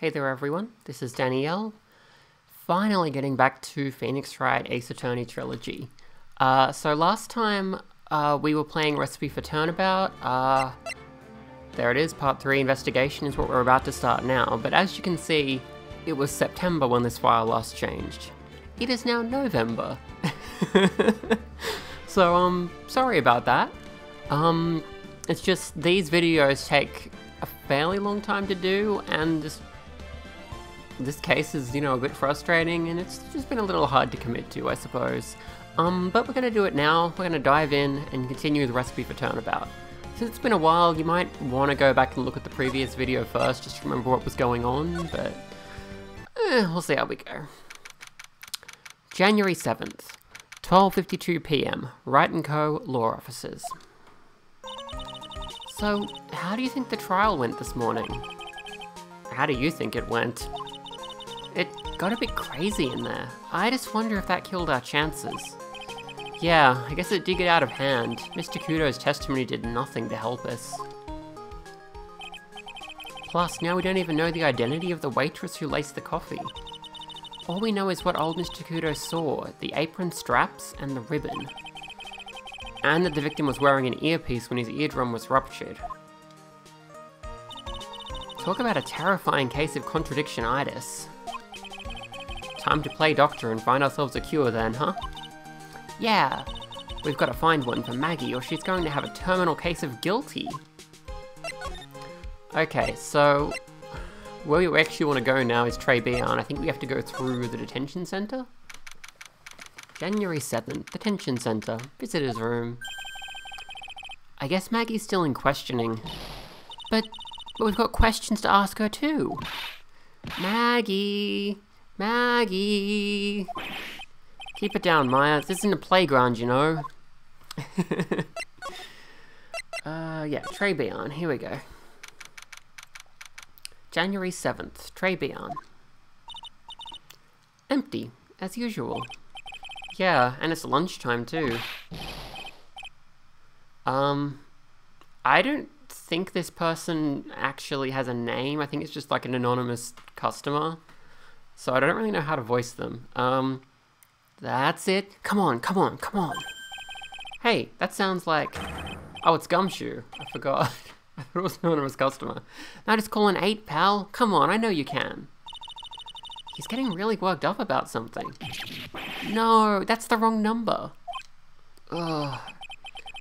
Hey there everyone, this is Danielle. Finally getting back to Phoenix Wright Ace Attorney Trilogy. Uh, so last time uh, we were playing Recipe for Turnabout. Uh, there it is, part 3 investigation is what we're about to start now. But as you can see, it was September when this file last changed. It is now November. so, um, sorry about that. Um, it's just these videos take a fairly long time to do and this this case is, you know, a bit frustrating and it's just been a little hard to commit to, I suppose. Um, but we're going to do it now. We're going to dive in and continue the recipe for turnabout. Since it's been a while, you might want to go back and look at the previous video first, just to remember what was going on, but eh, we'll see how we go. January 7th, 12.52 p.m., Wright & Co. Law Offices. So, how do you think the trial went this morning? How do you think it went? It got a bit crazy in there. I just wonder if that killed our chances. Yeah, I guess it did get out of hand. Mr. Kudo's testimony did nothing to help us. Plus, now we don't even know the identity of the waitress who laced the coffee. All we know is what old Mr. Kudo saw, the apron straps and the ribbon. And that the victim was wearing an earpiece when his eardrum was ruptured. Talk about a terrifying case of contradictionitis. Time to play doctor and find ourselves a cure then, huh? Yeah, we've got to find one for Maggie or she's going to have a terminal case of guilty. Okay, so where we actually want to go now is Trés Bien. I think we have to go through the detention center. January 7th, detention center, visitor's room. I guess Maggie's still in questioning. But, but we've got questions to ask her too. Maggie! Maggie! Keep it down, Maya. This isn't a playground, you know. uh, yeah, Trés Bien. Here we go. January 7th, Trés Bien. Empty, as usual. Yeah, and it's lunchtime too. Um, I don't think this person actually has a name. I think it's just like an anonymous customer. So I don't really know how to voice them. Um, that's it. Come on, come on, come on. Hey, that sounds like... Oh, it's Gumshoe. I forgot. I thought it was an anonymous customer. Now just call an 8, pal. Come on, I know you can. He's getting really worked up about something. No, that's the wrong number. Ugh.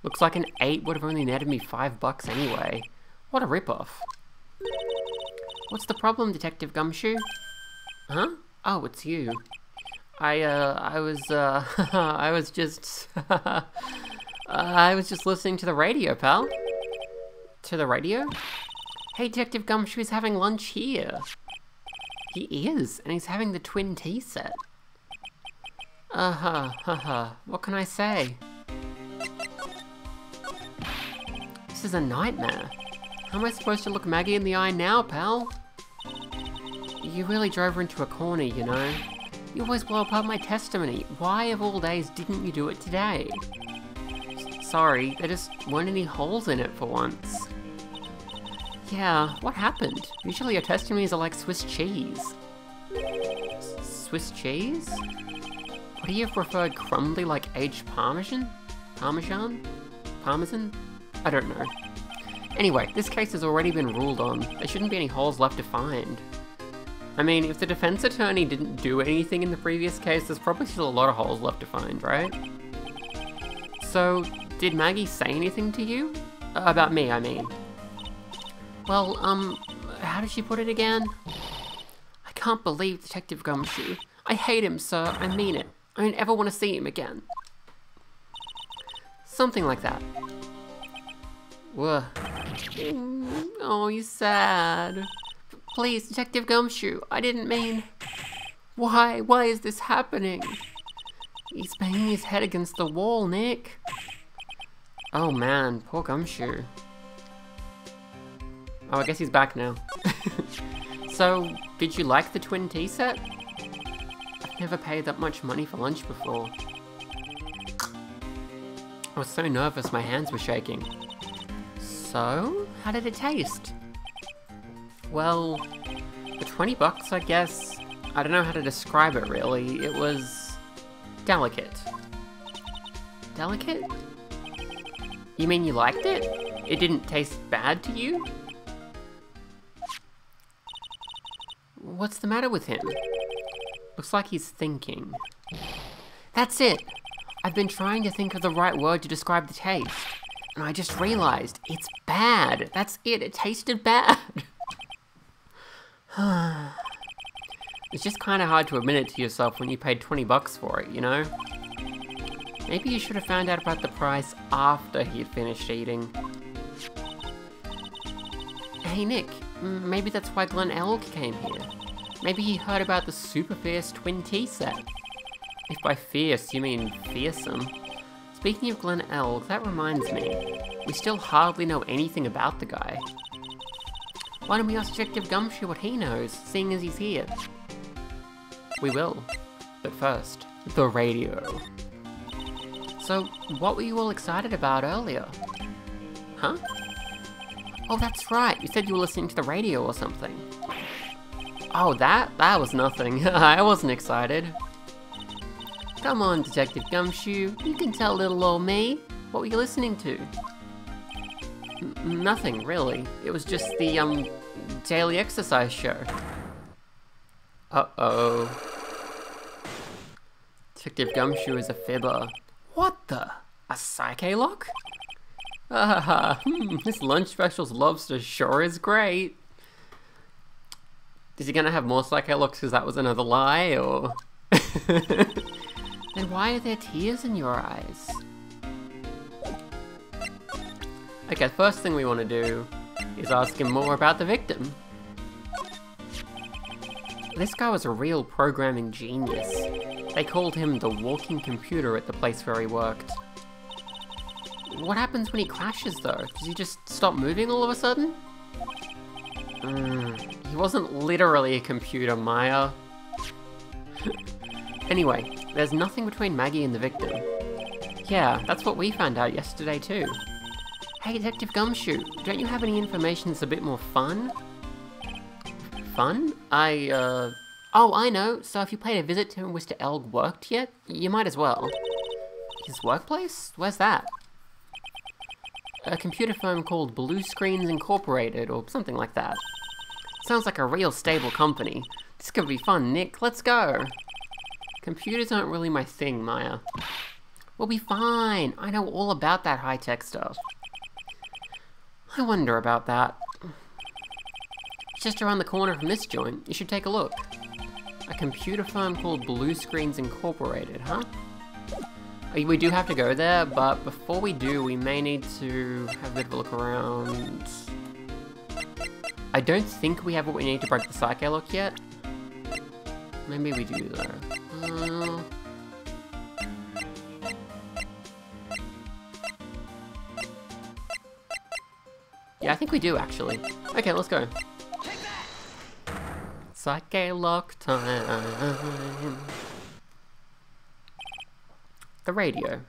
Looks like an 8 would have only netted me 5 bucks anyway. What a ripoff. What's the problem, Detective Gumshoe? Huh? Oh, it's you. I, uh, I was, uh, I was just, uh, I was just listening to the radio, pal. To the radio? Hey, Detective Gumshoe's having lunch here. He is, and he's having the twin tea set. Uh-huh, uh-huh, what can I say? This is a nightmare. How am I supposed to look Maggie in the eye now, pal? You really drove her into a corner, you know. You always blow apart my testimony. Why of all days didn't you do it today? Sorry, there just weren't any holes in it for once. Yeah, what happened? Usually your testimonies are like Swiss cheese. S Swiss cheese? What do you have preferred crumbly like aged parmesan? Parmesan? Parmesan? I don't know. Anyway, this case has already been ruled on. There shouldn't be any holes left to find. I mean, if the defense attorney didn't do anything in the previous case, there's probably still a lot of holes left to find, right? So, did Maggie say anything to you? Uh, about me, I mean. Well, um, how did she put it again? I can't believe Detective Gumshoe. I hate him, sir. I mean it. I don't ever want to see him again. Something like that. Whoa. Oh, you sad. Please, Detective Gumshoe, I didn't mean... Why? Why is this happening? He's banging his head against the wall, Nick. Oh man, poor Gumshoe. Oh, I guess he's back now. so, did you like the twin tea set? I've never paid that much money for lunch before. I was so nervous my hands were shaking. So, how did it taste? Well, For 20 bucks, I guess. I don't know how to describe it really. It was delicate. Delicate? You mean you liked it? It didn't taste bad to you? What's the matter with him? Looks like he's thinking. That's it! I've been trying to think of the right word to describe the taste. And I just realized, it's bad. That's it, it tasted bad. it's just kind of hard to admit it to yourself when you paid 20 bucks for it, you know? Maybe you should have found out about the price after he had finished eating. Hey Nick, maybe that's why Glen Elg came here. Maybe he heard about the super fierce twin tea set. If by fierce you mean fearsome. Speaking of Glen Elg, that reminds me, we still hardly know anything about the guy. Why don't we ask Detective Gumshoe what he knows, seeing as he's here? We will. But first, the radio. So, what were you all excited about earlier? Huh? Oh, that's right, you said you were listening to the radio or something. Oh, that? That was nothing. I wasn't excited. Come on, Detective Gumshoe, you can tell little old me. What were you listening to? Nothing, really. It was just the, um, daily exercise show. Uh-oh. Detective Gumshoe is a fibber. What the? A Psyche lock? Ah, hmm, this lunch special's lobster sure is great. Is he gonna have more Psyche locks because that was another lie, or...? then why are there tears in your eyes? Okay, first thing we want to do is ask him more about the victim. This guy was a real programming genius. They called him the walking computer at the place where he worked. What happens when he crashes though? Does he just stop moving all of a sudden? Mm, he wasn't literally a computer, Maya. anyway, there's nothing between Maggie and the victim. Yeah, that's what we found out yesterday too. Hey, Detective Gumshoe, don't you have any information that's a bit more fun? Fun? I, uh... Oh, I know. So if you paid a visit to Mr. Elg worked yet, you might as well. His workplace? Where's that? A computer firm called Blue Screens Incorporated, or something like that. Sounds like a real stable company. This could be fun, Nick. Let's go. Computers aren't really my thing, Maya. We'll be fine. I know all about that high-tech stuff. I wonder about that. It's just around the corner from this joint. You should take a look. A computer firm called Blue Screens Incorporated, huh? Uh, we do have to go there, but before we do, we may need to have a bit of a look around. I don't think we have what we need to break the Psyche lock yet. Maybe we do though. Uh... Yeah, I think we do actually. Okay, let's go. Psyche lock time. The radio.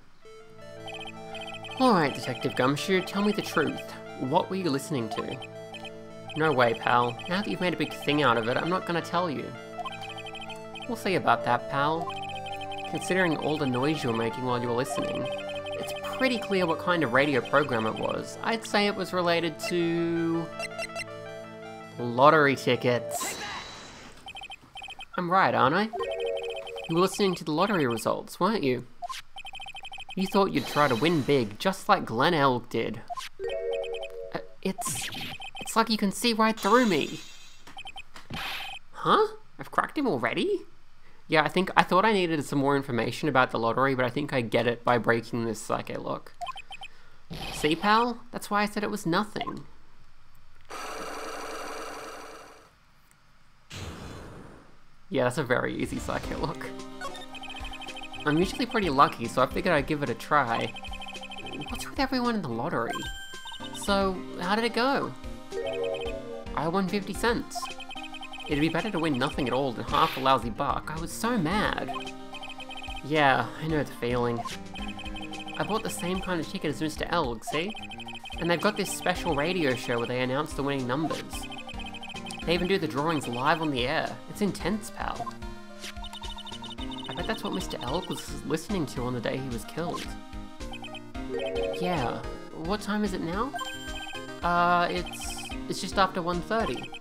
Alright, Detective Gumshoe, tell me the truth. What were you listening to? No way, pal. Now that you've made a big thing out of it, I'm not gonna tell you. We'll see about that, pal. Considering all the noise you were making while you were listening, it's pretty clear what kind of radio program it was. I'd say it was related to... Lottery tickets. I'm right, aren't I? You were listening to the lottery results, weren't you? You thought you'd try to win big, just like Glen Elg did. Uh, it's... It's like you can see right through me. Huh? I've cracked him already? Yeah, I think I thought I needed some more information about the lottery, but I think I get it by breaking this Psyche lock. See, pal? That's why I said it was nothing. Yeah, that's a very easy Psyche lock. I'm usually pretty lucky, so I figured I'd give it a try. What's with everyone in the lottery? So, how did it go? I won 50 cents. It'd be better to win nothing at all than half a lousy buck. I was so mad. Yeah, I know the feeling. I bought the same kind of ticket as Mr. Elg, see? And they've got this special radio show where they announce the winning numbers. They even do the drawings live on the air. It's intense, pal. I bet that's what Mr. Elg was listening to on the day he was killed. Yeah. What time is it now? Uh, it's it's just after 1.30.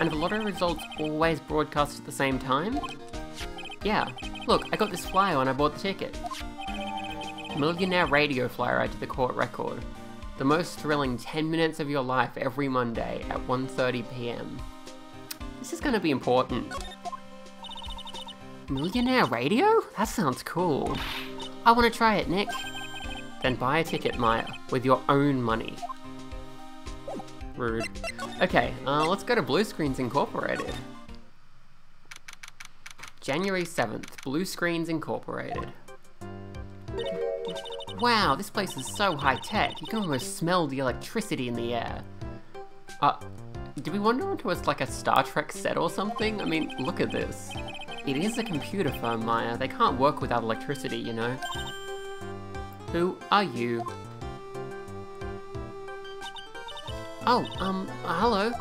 And the lottery results always broadcast at the same time? Yeah. Look, I got this flyer when I bought the ticket. Millionaire radio flyer out to the court record. The most thrilling 10 minutes of your life every Monday at 1.30pm. This is gonna be important. Millionaire radio? That sounds cool. I wanna try it, Nick. Then buy a ticket, Maya, with your own money. Rude. Okay, uh, let's go to Blue Screens Incorporated. January 7th, Blue Screens Incorporated. Wow, this place is so high-tech, you can almost smell the electricity in the air. Uh, did we wander onto a, like a Star Trek set or something? I mean, look at this. It is a computer firm, Maya. They can't work without electricity, you know? Who are you? Oh, um, hello.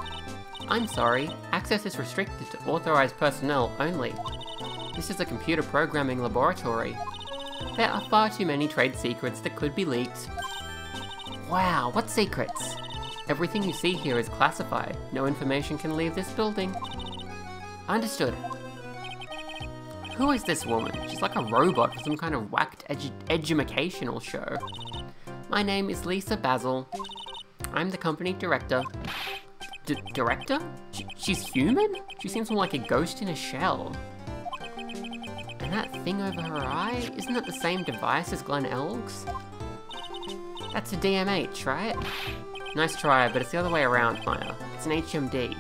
I'm sorry. Access is restricted to authorized personnel only. This is a computer programming laboratory. There are far too many trade secrets that could be leaked. Wow, what secrets? Everything you see here is classified. No information can leave this building. Understood. Who is this woman? She's like a robot for some kind of whacked edu educational show. My name is Lisa Basil. I'm the company director. D director? She she's human? She seems more like a ghost in a shell. And that thing over her eye, isn't that the same device as Glen Elg's? That's a DMH, right? Nice try, but it's the other way around, Maya. It's an HMD.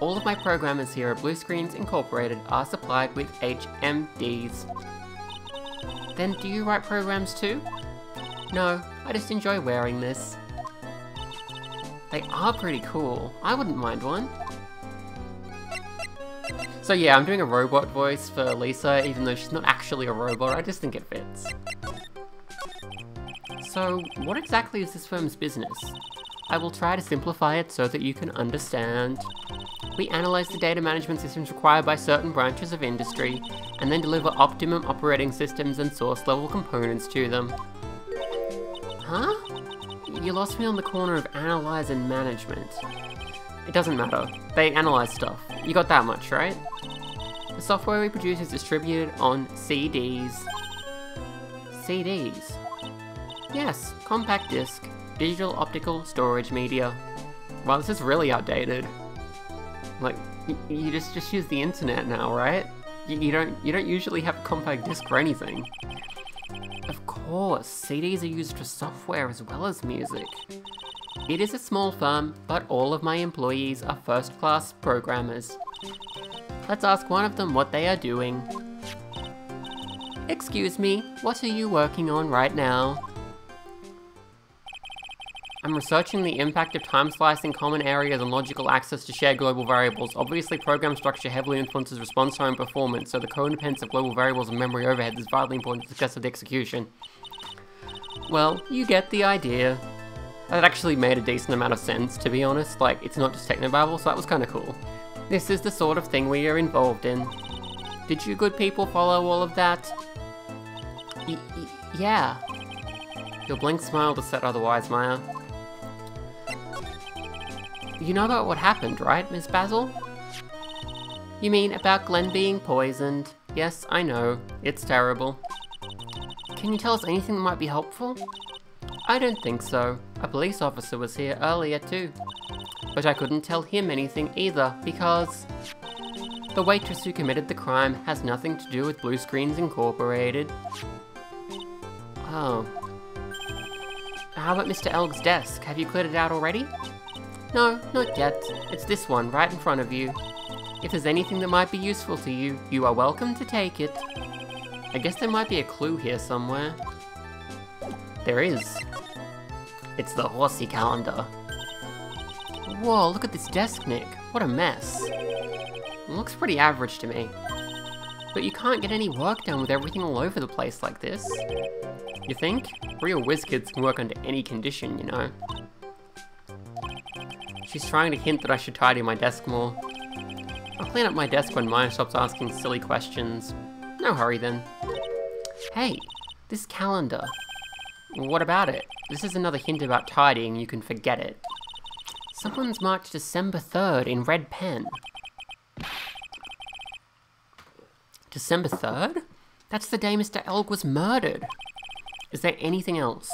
All of my programmers here at Blue Screens Incorporated are supplied with HMDs. Then do you write programs too? No, I just enjoy wearing this. They are pretty cool. I wouldn't mind one. So yeah, I'm doing a robot voice for Lisa, even though she's not actually a robot, I just think it fits. So, what exactly is this firm's business? I will try to simplify it so that you can understand. We analyze the data management systems required by certain branches of industry, and then deliver optimum operating systems and source level components to them. Huh? You lost me on the corner of analyze and management. It doesn't matter. They analyze stuff. You got that much, right? The software we produce is distributed on CDs. CDs? Yes, compact disc, digital optical storage media. Wow, this is really outdated. Like, you just just use the internet now, right? You, you don't you don't usually have a compact disc for anything. Course, CDs are used for software as well as music. It is a small firm, but all of my employees are first-class programmers. Let's ask one of them what they are doing. Excuse me, what are you working on right now? I'm researching the impact of time slicing common areas and logical access to shared global variables. Obviously, program structure heavily influences response time and performance, so the codependence of global variables and memory overheads is vitally important to the success of the execution. Well, you get the idea. That actually made a decent amount of sense, to be honest. Like, it's not just technobabble, so that was kind of cool. This is the sort of thing we are involved in. Did you good people follow all of that? Y yeah. Your blank smile to set otherwise, Maya. You know about what happened, right, Miss Basil? You mean about Glen being poisoned? Yes, I know. It's terrible. Can you tell us anything that might be helpful? I don't think so. A police officer was here earlier too. But I couldn't tell him anything either, because... The waitress who committed the crime has nothing to do with Blue Screens Incorporated. Oh. How about Mr. Elg's desk? Have you cleared it out already? No, not yet. It's this one, right in front of you. If there's anything that might be useful to you, you are welcome to take it. I guess there might be a clue here somewhere. There is. It's the horsey calendar. Whoa, look at this desk, Nick. What a mess. It looks pretty average to me. But you can't get any work done with everything all over the place like this. You think? Real whiz kids can work under any condition, you know. She's trying to hint that I should tidy my desk more. I'll clean up my desk when Maya stops asking silly questions. No hurry then. Hey, this calendar. What about it? This is another hint about tidying, you can forget it. Someone's marked December 3rd in red pen. December 3rd? That's the day Mr. Elg was murdered. Is there anything else?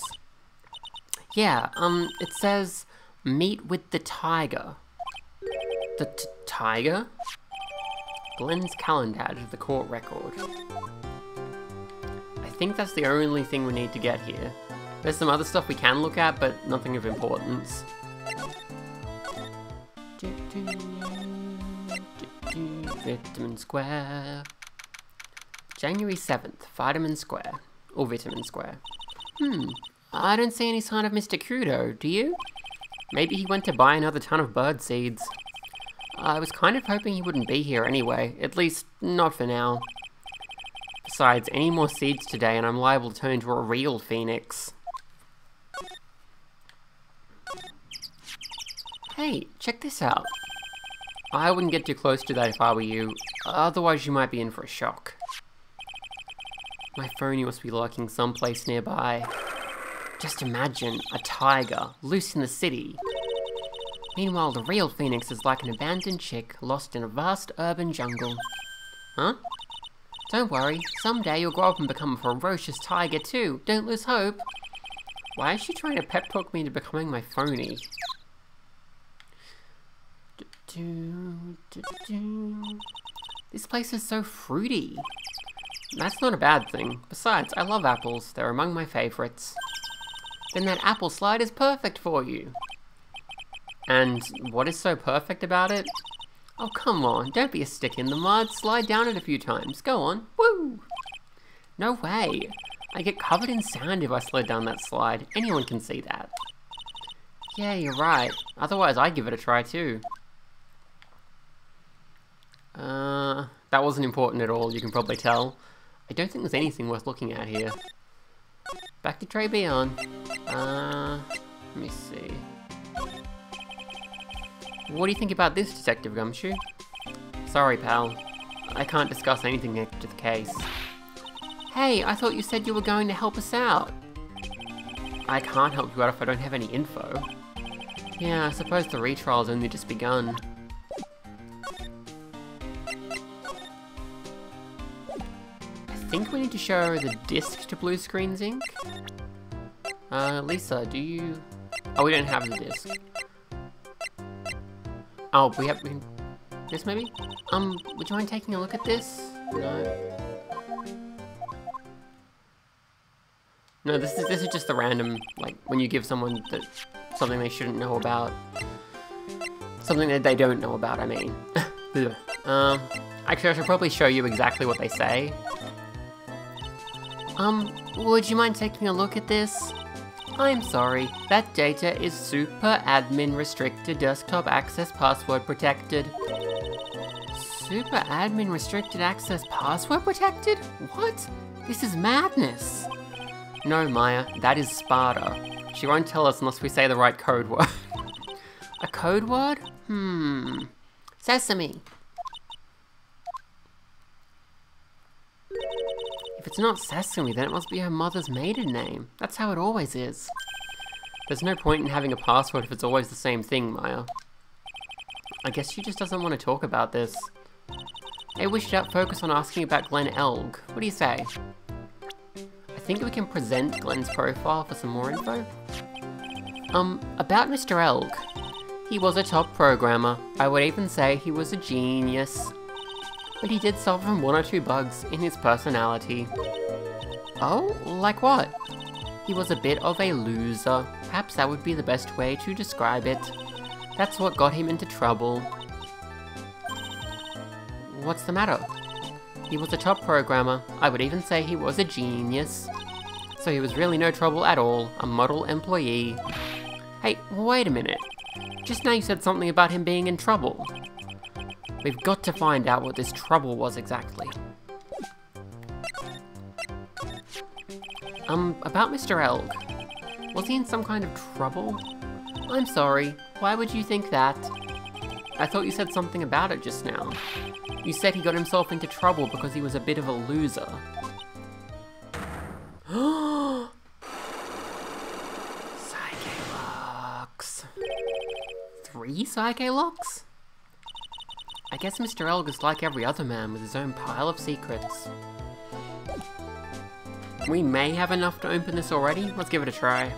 Yeah, um, it says meet with the tiger. The tiger? Glen's calendar added the court record. I think that's the only thing we need to get here. There's some other stuff we can look at, but nothing of importance. Vitamin Square. January 7th, Vitamin Square. Or Vitamin Square. Hmm, I don't see any sign of Mr. Kudo, do you? Maybe he went to buy another ton of bird seeds. I was kind of hoping he wouldn't be here anyway, at least not for now. Besides, any more seeds today and I'm liable to turn into a real phoenix. Hey, check this out. I wouldn't get too close to that if I were you, otherwise you might be in for a shock. My phone must be lurking someplace nearby. Just imagine a tiger loose in the city. Meanwhile, the real Phoenix is like an abandoned chick lost in a vast urban jungle. Huh? Don't worry, someday you'll grow up and become a ferocious tiger too. Don't lose hope. Why is she trying to pep talk me into becoming my phony? This place is so fruity. That's not a bad thing. Besides, I love apples. They're among my favorites. Then that apple slide is perfect for you. And what is so perfect about it? Oh, come on, don't be a stick in the mud. Slide down it a few times. Go on. Woo! No way. I get covered in sand if I slide down that slide. Anyone can see that. Yeah, you're right. Otherwise, I'd give it a try too. Uh, that wasn't important at all, you can probably tell. I don't think there's anything worth looking at here. Back to Trés Bien. Uh, let me see. What do you think about this, Detective Gumshoe? Sorry, pal. I can't discuss anything connected to the case. Hey, I thought you said you were going to help us out. I can't help you out if I don't have any info. Yeah, I suppose the retrial's only just begun. I think we need to show the disc to Blue Screens Inc. Uh, Lisa, do you... Oh, we don't have the disc. Oh, we have... We... This maybe? Um, would you mind taking a look at this? No. No, this is this is just the random, like, when you give someone that something they shouldn't know about. Something that they don't know about, I mean. um, actually, I should probably show you exactly what they say. Um, would you mind taking a look at this? I'm sorry, that data is super admin restricted desktop access password protected. Super admin restricted access password protected? What? This is madness. No, Maya, that is Sparta. She won't tell us unless we say the right code word. A code word? Hmm. Sesame. If it's not Sesame, then it must be her mother's maiden name. That's how it always is. There's no point in having a password if it's always the same thing, Maya. I guess she just doesn't want to talk about this. Maybe we should focus on asking about Glen Elg. What do you say? I think we can present Glen's profile for some more info. Um, about Mr. Elg. He was a top programmer. I would even say he was a genius but he did suffer from one or two bugs in his personality. Oh, like what? He was a bit of a loser. Perhaps that would be the best way to describe it. That's what got him into trouble. What's the matter? He was a top programmer. I would even say he was a genius. So he was really no trouble at all, a model employee. Hey, wait a minute. Just now you said something about him being in trouble. We've got to find out what this trouble was exactly. Um, about Mr. Elg. Was he in some kind of trouble? I'm sorry. Why would you think that? I thought you said something about it just now. You said he got himself into trouble because he was a bit of a loser. Psyche locks. Three Psyche locks? I guess Mr. Elg is like every other man with his own pile of secrets. We may have enough to open this already. Let's give it a try.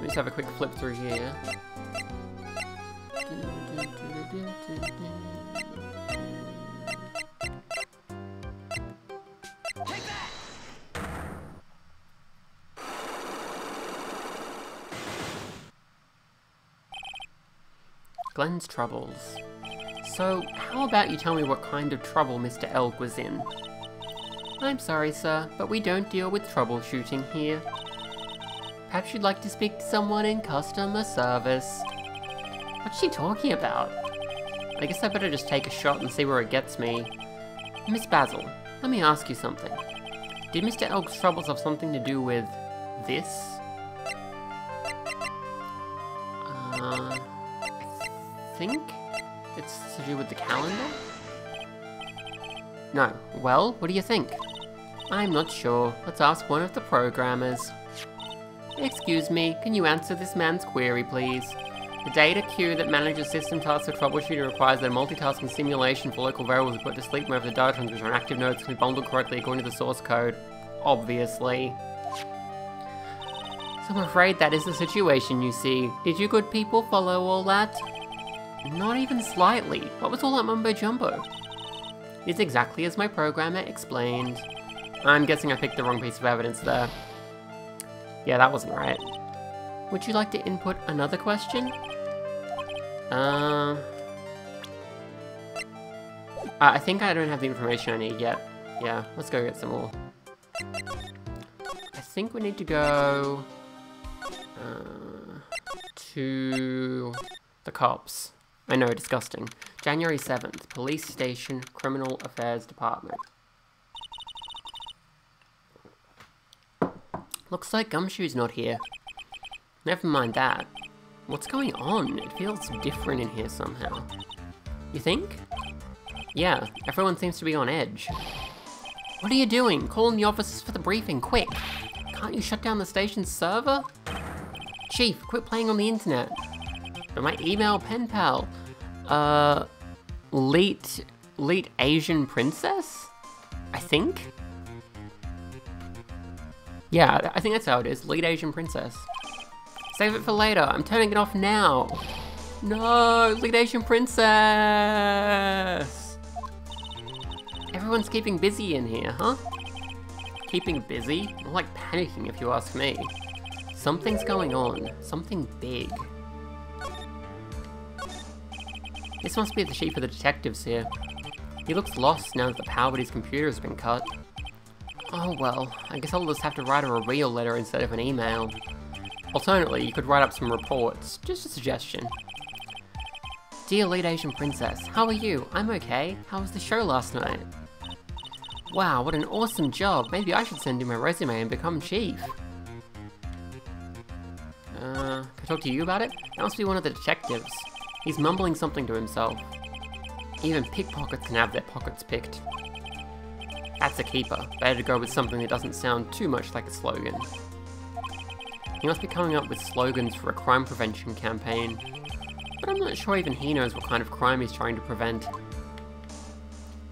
Let's have a quick flip through here. Glenn's troubles. So, how about you tell me what kind of trouble Mr. Elg was in? I'm sorry, sir, but we don't deal with troubleshooting here. Perhaps you'd like to speak to someone in customer service. What's she talking about? I guess I better just take a shot and see where it gets me. Miss Basil, let me ask you something. Did Mr. Elg's troubles have something to do with this? Uh, think it's to do with the calendar? No. Well, what do you think? I'm not sure. Let's ask one of the programmers. Excuse me, can you answer this man's query, please? The data queue that manages system tasks for troubleshooting requires that a multitasking simulation for local variables is put to sleep whenever the data transmitters are active nodes can be bundled correctly according to the source code. Obviously. So I'm afraid that is the situation, you see. Did you good people follow all that? Not even slightly. What was all that mumbo jumbo? It's exactly as my programmer explained. I'm guessing I picked the wrong piece of evidence there. Yeah, that wasn't right. Would you like to input another question? Um... I think I don't have the information I need yet. Yeah, let's go get some more. I think we need to go... Uh, to the cops. I know, disgusting. January 7th, Police Station, Criminal Affairs Department. Looks like Gumshoe's not here. Never mind that. What's going on? It feels different in here somehow. You think? Yeah, everyone seems to be on edge. What are you doing? Call in the officers for the briefing, quick! Can't you shut down the station's server? Chief, quit playing on the internet. But my email pen pal. Uh, Leet, Leet Asian Princess? I think? Yeah, I think that's how it is. Lead Asian Princess. Save it for later. I'm turning it off now. No, Lead Asian Princess! Everyone's keeping busy in here, huh? Keeping busy? More like panicking if you ask me. Something's going on. Something big. This must be the chief of the detectives here. He looks lost now that the power to his computer has been cut. Oh well, I guess I'll just have to write her a real letter instead of an email. Alternatively, you could write up some reports. Just a suggestion. Dear lead Asian princess, how are you? I'm okay. How was the show last night? Wow, what an awesome job. Maybe I should send you my resume and become chief. Uh, can I talk to you about it? That must be one of the detectives. He's mumbling something to himself. Even pickpockets can have their pockets picked. That's a keeper. Better to go with something that doesn't sound too much like a slogan. He must be coming up with slogans for a crime prevention campaign, but I'm not sure even he knows what kind of crime he's trying to prevent.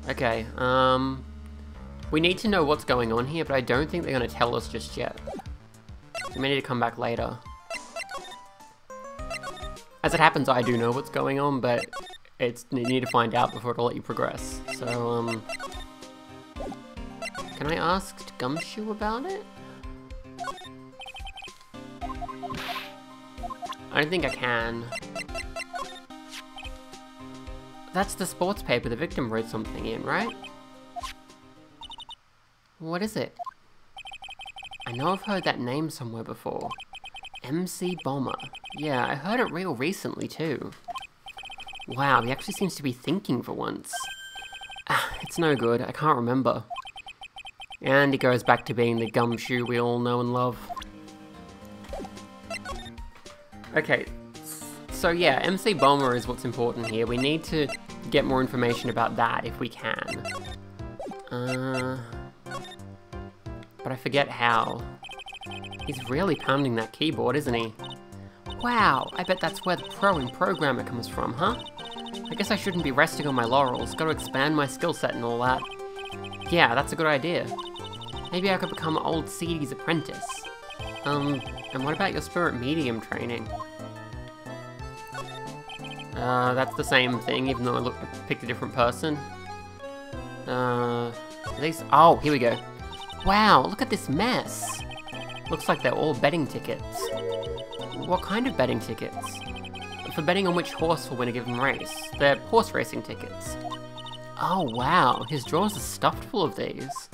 Okay, um... We need to know what's going on here, but I don't think they're going to tell us just yet. We may need to come back later. As it happens, I do know what's going on, but it's you need to find out before it'll let you progress. So, um... Can I ask Gumshoe about it? I don't think I can. That's the sports paper the victim wrote something in, right? What is it? I know I've heard that name somewhere before. MC Bomber. Yeah, I heard it real recently too. Wow, he actually seems to be thinking for once. Ah, it's no good, I can't remember. And he goes back to being the gumshoe we all know and love. Okay, so yeah, MC Bomber is what's important here. We need to get more information about that if we can. Uh, but I forget how. He's really pounding that keyboard, isn't he? Wow, I bet that's where the pro in programmer comes from, huh? I guess I shouldn't be resting on my laurels, gotta expand my skill set and all that. Yeah, that's a good idea. Maybe I could become old CD's apprentice. Um, and what about your spirit medium training? Uh, that's the same thing, even though I, look, I picked a different person. Uh, at least- oh, here we go. Wow, look at this mess. Looks like they're all betting tickets. What kind of betting tickets? For betting on which horse will win a given race. They're horse racing tickets. Oh wow, his drawers are stuffed full of these.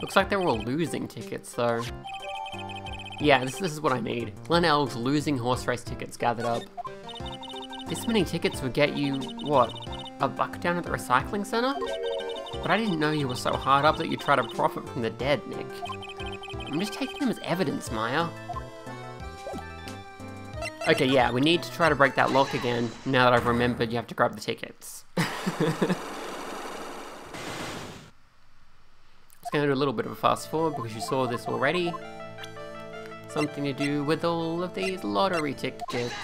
Looks like they're all losing tickets though. Yeah, this, this is what I need. Glen Elg's losing horse race tickets gathered up. This many tickets would get you, what, a buck down at the recycling center? But I didn't know you were so hard up that you try to profit from the dead, Nick. I'm just taking them as evidence, Maya. Okay, yeah, we need to try to break that lock again, now that I've remembered you have to grab the tickets. Just gonna do a little bit of a fast forward because you saw this already. Something to do with all of these lottery tickets.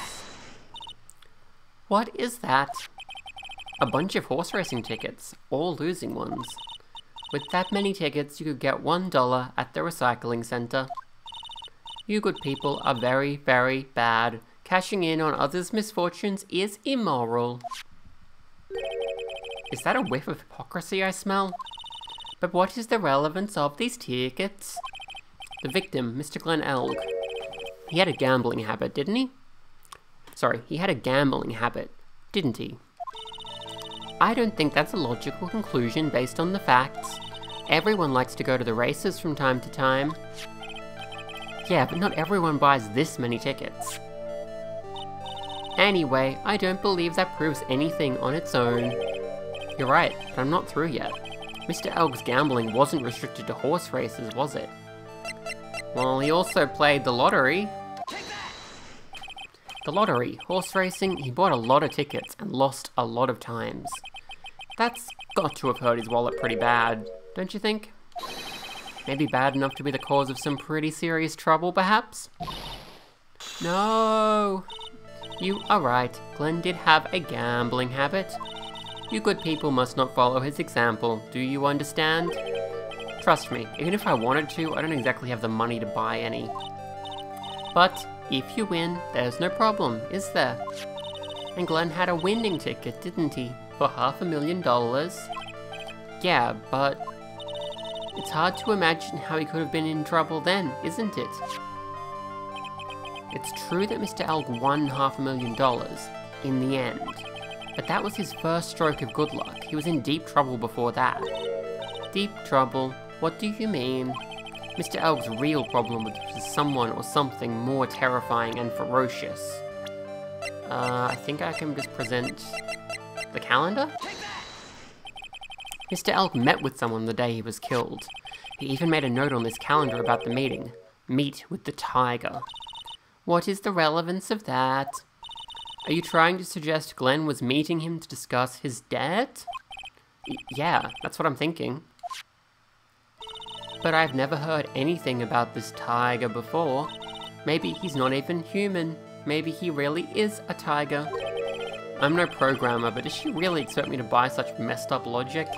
What is that? A bunch of horse racing tickets, all losing ones. With that many tickets, you could get one dollar at the recycling center. You good people are very, very bad. Cashing in on others' misfortunes is immoral. Is that a whiff of hypocrisy I smell? But what is the relevance of these tickets? The victim, Mr. Glen Elg. He had a gambling habit, didn't he? Sorry, he had a gambling habit, didn't he? I don't think that's a logical conclusion based on the facts. Everyone likes to go to the races from time to time. Yeah, but not everyone buys this many tickets. Anyway, I don't believe that proves anything on its own. You're right, but I'm not through yet. Mr. Elg's gambling wasn't restricted to horse races, was it? Well, he also played the lottery. The lottery, horse racing, he bought a lot of tickets and lost a lot of times. That's got to have hurt his wallet pretty bad, don't you think? Maybe bad enough to be the cause of some pretty serious trouble, perhaps? No! You are right, Glen did have a gambling habit. You good people must not follow his example, do you understand? Trust me, even if I wanted to, I don't exactly have the money to buy any. But if you win, there's no problem, is there? And Glen had a winning ticket, didn't he? For half a million dollars? Yeah, but it's hard to imagine how he could have been in trouble then, isn't it? It's true that Mr. Elg won half a million dollars, in the end. But that was his first stroke of good luck. He was in deep trouble before that. Deep trouble? What do you mean? Mr. Elg's real problem was someone or something more terrifying and ferocious. Uh, I think I can just present the calendar? Mr. Elg met with someone the day he was killed. He even made a note on this calendar about the meeting. Meet with the tiger. What is the relevance of that? Are you trying to suggest Glen was meeting him to discuss his debt? Y yeah, that's what I'm thinking. But I've never heard anything about this tiger before. Maybe he's not even human. Maybe he really is a tiger. I'm no programmer, but does she really expect me to buy such messed up logic?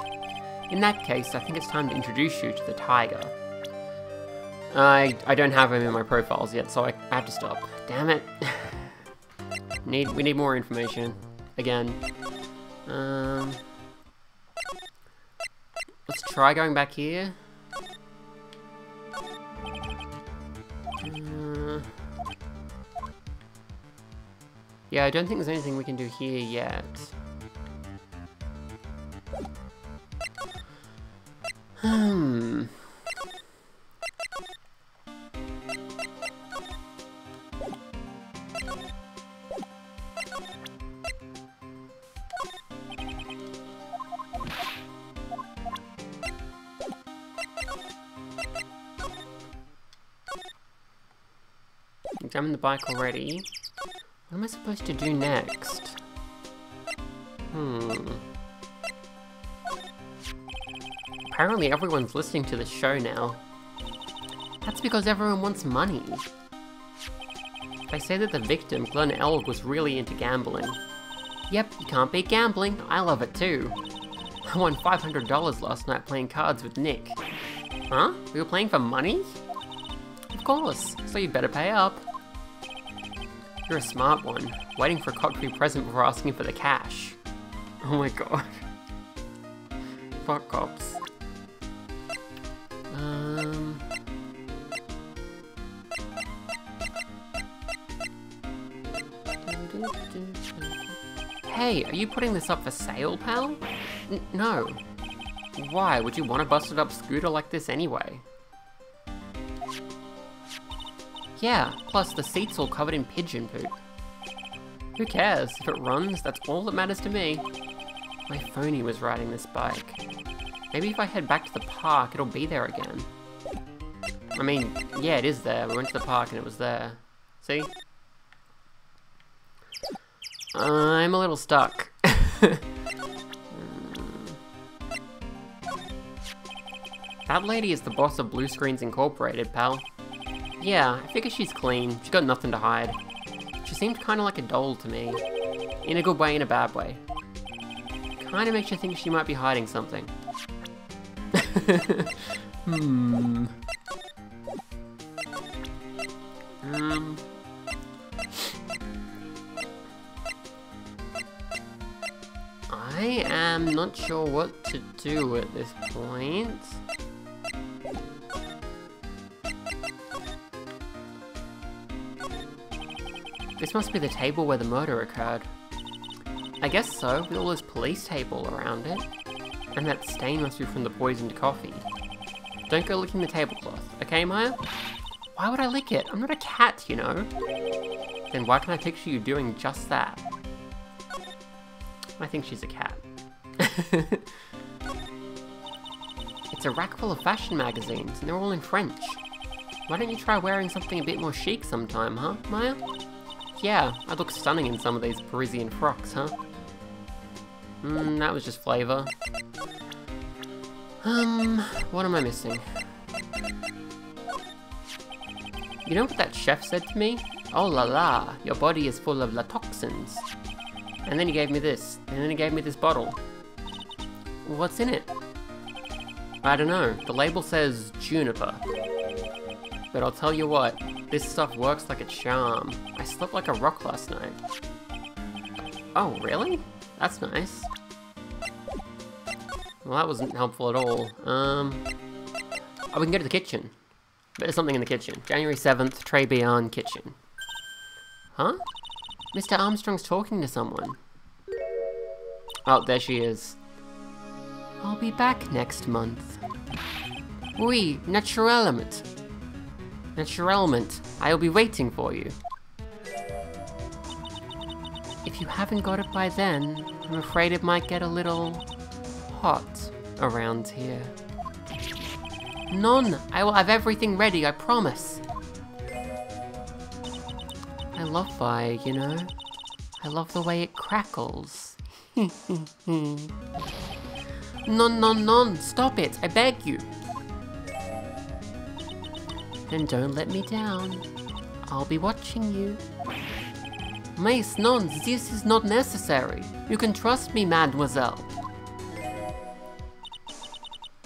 In that case, I think it's time to introduce you to the tiger. I, I don't have him in my profiles yet, so I, I have to stop. Damn it. need We need more information. Again. Um, let's try going back here. Uh, Yeah, I don't think there's anything we can do here yet. Hmm. Examine the bike already. What am I supposed to do next? Hmm. Apparently everyone's listening to the show now. That's because everyone wants money. They say that the victim, Glen Elg, was really into gambling. Yep, you can't beat gambling. I love it too. I won $500 last night playing cards with Nick. Huh? We were playing for money? Of course, so you better pay up. You're a smart one, waiting for a cock to be present before asking for the cash. Oh my god. Fuck cops. Um... Hey, are you putting this up for sale, pal? N no. Why? Would you want a busted up scooter like this anyway? Yeah, plus the seat's all covered in pigeon poop. Who cares? If it runs, that's all that matters to me. My phony was riding this bike. Maybe if I head back to the park, it'll be there again. I mean, yeah, it is there. We went to the park and it was there. See? I'm a little stuck. Hmm. that lady is the boss of Blue Screens Incorporated, pal. Yeah, I figure she's clean. She's got nothing to hide. She seemed kind of like a doll to me. In a good way, in a bad way. Kind of makes you think she might be hiding something. hmm. Um... I am not sure what to do at this point. This must be the table where the murder occurred. I guess so, with all this police all around it. And that stain must be from the poisoned coffee. Don't go licking the tablecloth, okay Maya? Why would I lick it? I'm not a cat, you know? Then why can I picture you doing just that? I think she's a cat. it's a rack full of fashion magazines, and they're all in French. Why don't you try wearing something a bit more chic sometime, huh, Maya? Yeah, I'd look stunning in some of these Parisian frocks, huh? Hmm, that was just flavour. Um, what am I missing? You know what that chef said to me? Oh la la, your body is full of la toxins. And then he gave me this, and then he gave me this bottle. What's in it? I don't know, the label says juniper. But I'll tell you what, this stuff works like a charm. I slept like a rock last night. Oh, really? That's nice. Well, that wasn't helpful at all. Um, oh, we can go to the kitchen. But there's something in the kitchen. January 7th, Trés Bien Kitchen. Huh? Mr. Armstrong's talking to someone. Oh, there she is. I'll be back next month. Oui, naturellement. Naturellement, I'll be waiting for you. If you haven't got it by then, I'm afraid it might get a little hot around here. None! I will have everything ready, I promise. I love fire, you know? I love the way it crackles. non, non, non! Stop it! I beg you! Then don't let me down. I'll be watching you. Mace, none, this is not necessary. You can trust me, mademoiselle.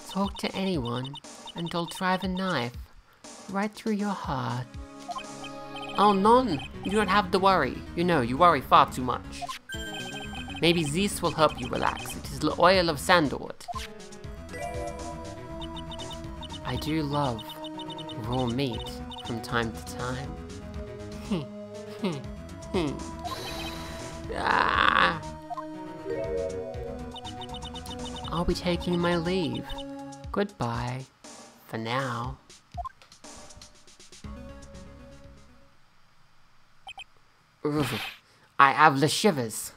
Talk to anyone, and I'll drive a knife right through your heart. Oh, none. You don't have to worry. You know, you worry far too much. Maybe this will help you relax. It is the oil of sandalwood. I do love raw meat from time to time. ah. I'll be taking my leave. Goodbye. For now. I have the shivers.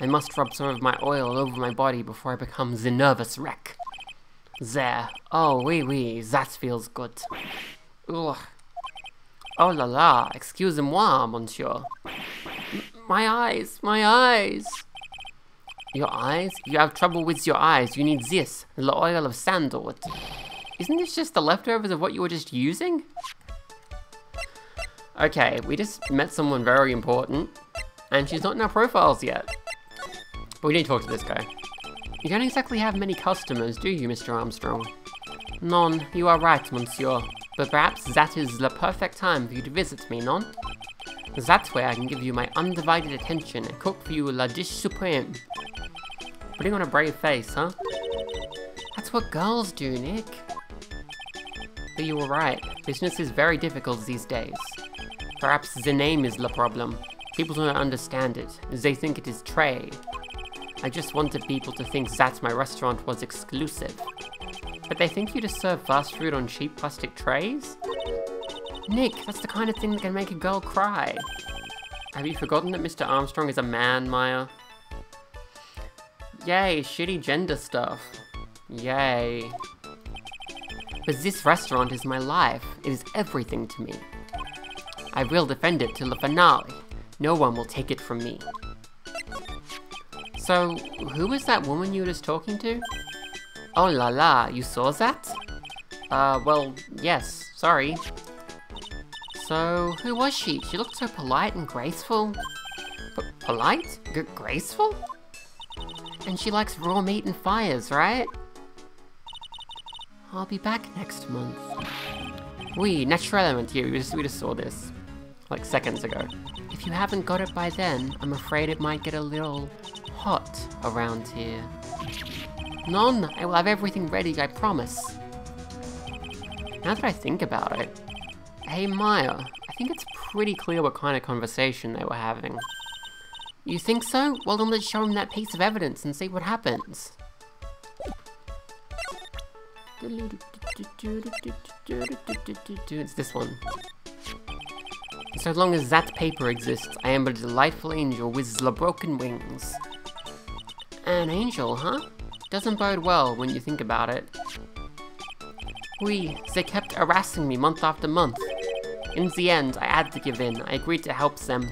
I must rub some of my oil over my body before I become the nervous wreck. There. Oh, wee wee, that feels good. Ugh. Oh la la, excusez-moi, monsieur. M my eyes, my eyes. Your eyes? You have trouble with your eyes. You need this, the oil of sandalwood. Isn't this just the leftovers of what you were just using? Okay, we just met someone very important, and she's not in our profiles yet. But we need to talk to this guy. You don't exactly have many customers, do you, Mr. Armstrong? None, you are right, monsieur. But perhaps that is the perfect time for you to visit me, non? That's where I can give you my undivided attention and cook for you la dish supreme. Putting on a brave face, huh? That's what girls do, Nick. But you were right, business is very difficult these days. Perhaps the name is the problem. People don't understand it. They think it is trade. I just wanted people to think that my restaurant was exclusive. But they think you just serve fast food on cheap plastic trays? Nick, that's the kind of thing that can make a girl cry. Have you forgotten that Mr. Armstrong is a man, Maya? Yay, shitty gender stuff. Yay. But this restaurant is my life. It is everything to me. I will defend it till the finale. No one will take it from me. So, who was that woman you were just talking to? Oh la la, you saw that? Uh, well, yes, sorry. So, who was she? She looked so polite and graceful. P polite? G graceful? And she likes raw meat and fires, right? I'll be back next month. We, natural element here, we just, we just saw this like seconds ago. If you haven't got it by then, I'm afraid it might get a little hot around here. None, I will have everything ready, I promise. Now that I think about it, hey Maya, I think it's pretty clear what kind of conversation they were having. You think so? Well then let's show him that piece of evidence and see what happens. It's this one. So long as that paper exists, I am but a delightful angel with the broken wings. An angel, huh? Doesn't bode well when you think about it. We, they kept harassing me month after month. In the end, I had to give in. I agreed to help them.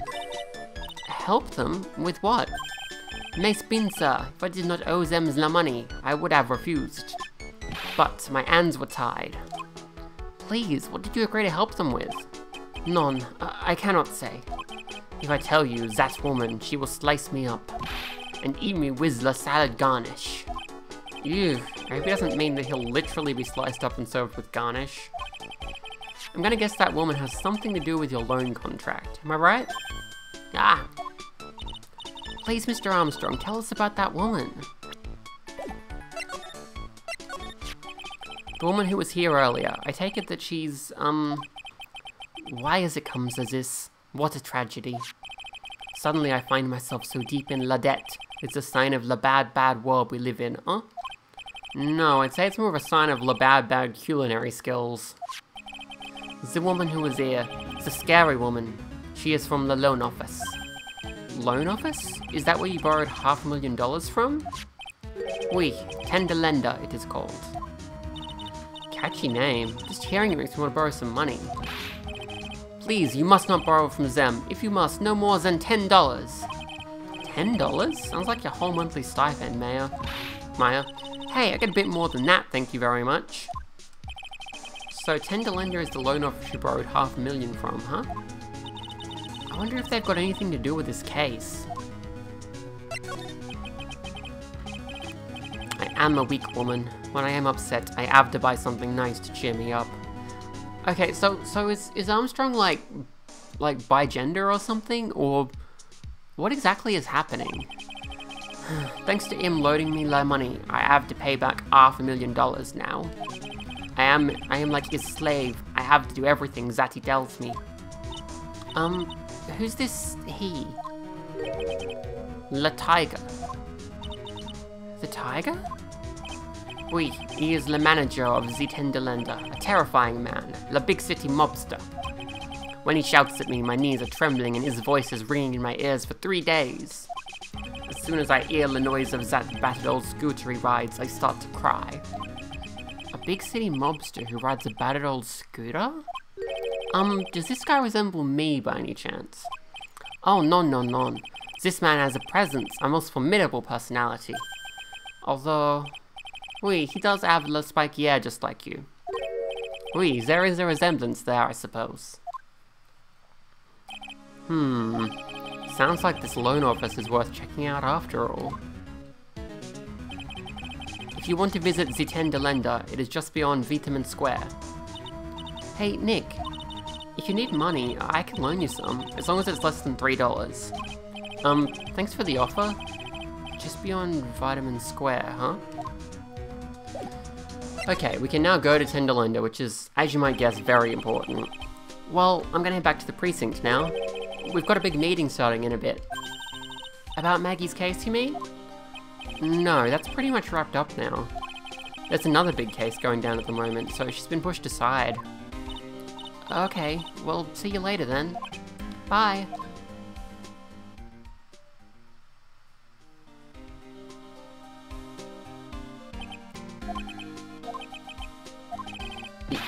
Help them? With what? Nice sir. If I did not owe them the money, I would have refused. But my hands were tied. Please, what did you agree to help them with? None. I, I cannot say. If I tell you, that woman, she will slice me up and eat me with the salad garnish. Ew, I hope he doesn't mean that he'll literally be sliced up and served with garnish. I'm gonna guess that woman has something to do with your loan contract. Am I right? Ah. Please, Mr. Armstrong, tell us about that woman. The woman who was here earlier, I take it that she's, um, why has it come to this? What a tragedy. Suddenly I find myself so deep in la dette. It's a sign of the bad, bad world we live in, huh? No, I'd say it's more of a sign of the bad, bad culinary skills. The woman who was here, the scary woman. She is from the loan office. Loan office? Is that where you borrowed half a million dollars from? Oui, Tender Lender it is called. Catchy name. Just hearing it makes me want to borrow some money. Please, you must not borrow from them. If you must, no more than $10. $10? Sounds like your whole monthly stipend, Maya. Maya. Hey, I get a bit more than that, thank you very much. So Tender Lender is the loan officer you borrowed half a million from, huh? I wonder if they've got anything to do with this case. I am a weak woman. When I am upset, I have to buy something nice to cheer me up. Okay, so so is is Armstrong like like bi gender or something, or what exactly is happening? Thanks to him loading me low money, I have to pay back half a million dollars now. I am I am like his slave. I have to do everything he tells me. Um, who's this he? La Tiger. The tiger? Oui, he is the manager of the Tender Lender, a terrifying man, the big city mobster. When he shouts at me, my knees are trembling and his voice is ringing in my ears for three days. As soon as I hear the noise of that battered old scooter he rides, I start to cry. A big city mobster who rides a battered old scooter? Um, does this guy resemble me by any chance? Oh, no, no, no. This man has a presence, a most formidable personality. Although, oui, he does have the spiky hair just like you. Oui, there is a resemblance there, I suppose. Hmm, sounds like this loan office is worth checking out after all. If you want to visit the Tender Lender, it is just beyond Vitamin Square. Hey, Nick, if you need money, I can loan you some, as long as it's less than $3. Um, thanks for the offer. Just beyond Vitamin Square, huh? Okay, we can now go to Tender Lender, which is, as you might guess, very important. Well, I'm gonna head back to the precinct now. We've got a big meeting starting in a bit. About Maggey's case, you mean? No, that's pretty much wrapped up now. There's another big case going down at the moment, so she's been pushed aside. Okay, well, see you later then. Bye.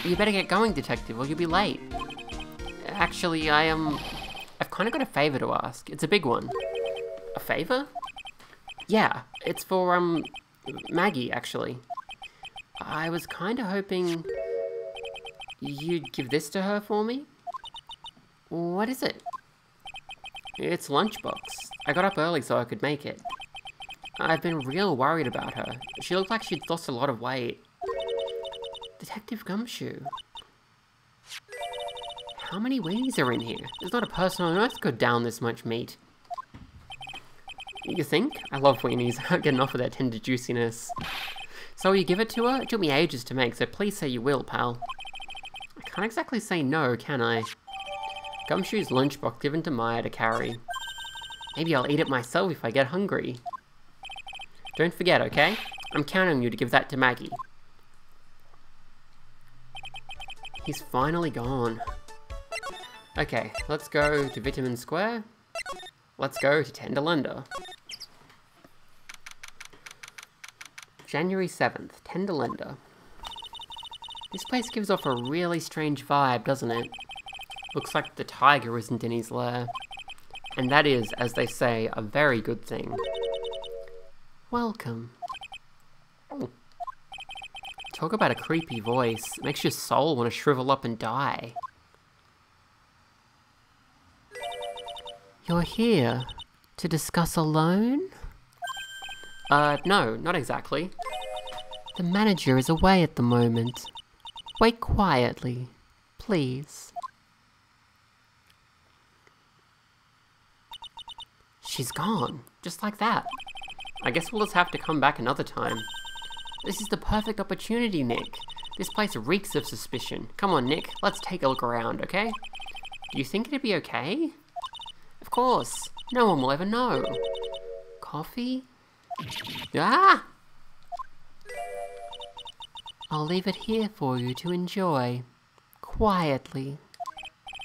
you better get going, detective, or you'll be late. Actually, I am... Um, I've kind of got a favor to ask. It's a big one. A favor? Yeah, it's for, um, Maggey, actually. I was kind of hoping you'd give this to her for me? What is it? It's Lunchbox. I got up early so I could make it. I've been real worried about her. She looked like she'd lost a lot of weight. Detective Gumshoe. How many weenies are in here? There's not a person on earth could down this much meat. You think? I love weenies. I can't get enough of their tender juiciness. So you give it to her? It took me ages to make, so please say you will, pal. I can't exactly say no, can I? Gumshoe's lunchbox given to Maya to carry. Maybe I'll eat it myself if I get hungry. Don't forget, okay? I'm counting on you to give that to Maggey. He's finally gone. Okay, let's go to Vitamin Square. Let's go to Tender Lender. January 7th, Tender Lender. This place gives off a really strange vibe, doesn't it? Looks like the tiger isn't in his lair. And that is, as they say, a very good thing. Welcome. Oh. Talk about a creepy voice. It makes your soul want to shrivel up and die. You're here to discuss a loan? Uh, no, not exactly. The manager is away at the moment. Wait quietly, please. She's gone, just like that. I guess we'll just have to come back another time. This is the perfect opportunity, Nick. This place reeks of suspicion. Come on, Nick, let's take a look around, okay? Do you think it'd be okay? Course. No one will ever know. Coffee? Ah! I'll leave it here for you to enjoy. Quietly.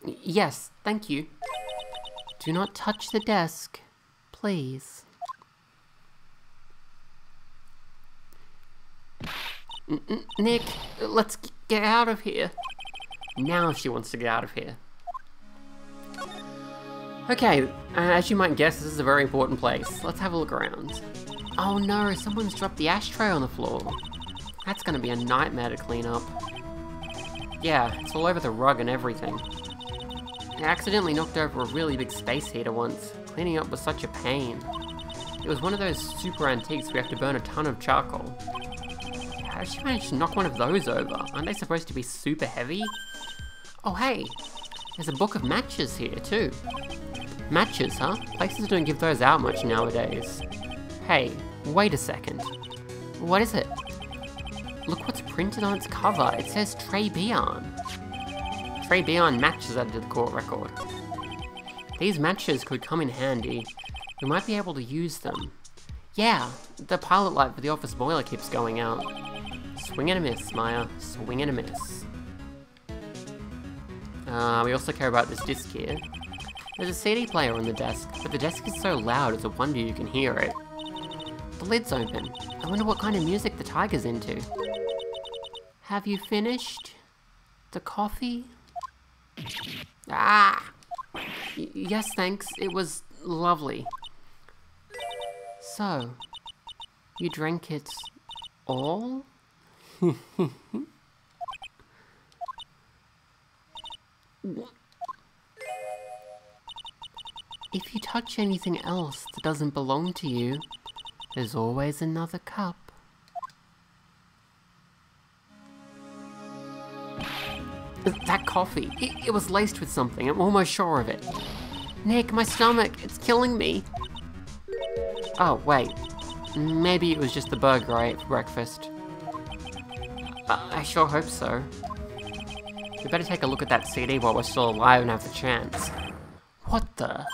Yes, thank you. Do not touch the desk, please. Nick, let's get out of here. Now she wants to get out of here. Okay, uh, as you might guess, this is a very important place. Let's have a look around. Oh no, someone's dropped the ashtray on the floor. That's gonna be a nightmare to clean up. Yeah, it's all over the rug and everything. I accidentally knocked over a really big space heater once. Cleaning up was such a pain. It was one of those super antiques we have to burn a ton of charcoal. How did she manage to knock one of those over? Aren't they supposed to be super heavy? Oh hey, there's a book of matches here too. Matches, huh? Places don't give those out much nowadays. Hey, wait a second. What is it? Look what's printed on its cover. It says Trés Bien. Trés Bien matches added to the court record. These matches could come in handy. We might be able to use them. Yeah, the pilot light for the office boiler keeps going out. Swing and a miss, Maya. Swing and a miss. Uh, we also care about this disc here. There's a CD player on the desk, but the desk is so loud it's a wonder you can hear it. The lid's open. I wonder what kind of music the tiger's into. Have you finished? The coffee? Ah! Y yes, thanks. It was lovely. So, you drank it all? if you touch anything else that doesn't belong to you, there's always another cup. That coffee, it, it, was laced with something, I'm almost sure of it. Nick, my stomach, it's killing me. Oh, wait. Maybe it was just the burger I ate for breakfast. Uh, I sure hope so. We better take a look at that CD while we're still alive and have the chance. What the?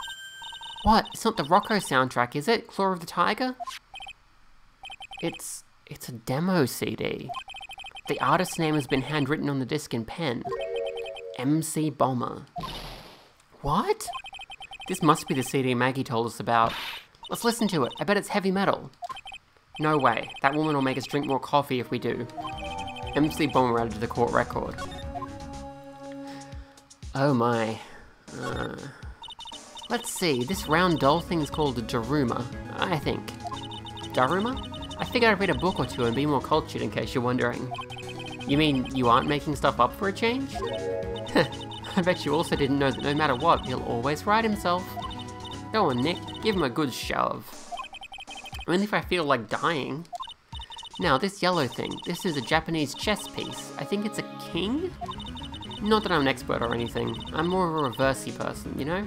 What? It's not the Rocco soundtrack, is it? Claw of the Tiger? It's... it's a demo CD. The artist's name has been handwritten on the disc in pen. MC Bomber. What? This must be the CD Maggey told us about. Let's listen to it. I bet it's heavy metal. No way. That woman will make us drink more coffee if we do. MC Bomber added to the court record. Oh my. Uh, let's see, this round doll thing is called a Daruma, I think. Daruma? I figured I'd read a book or two and be more cultured in case you're wondering. You mean you aren't making stuff up for a change? I bet you also didn't know that no matter what, he'll always right himself. Go on, Nick, give him a good shove. Only if I feel like dying. Now, this yellow thing, this is a Japanese chess piece. I think it's a king? Not that I'm an expert or anything, I'm more of a Reversi person, you know?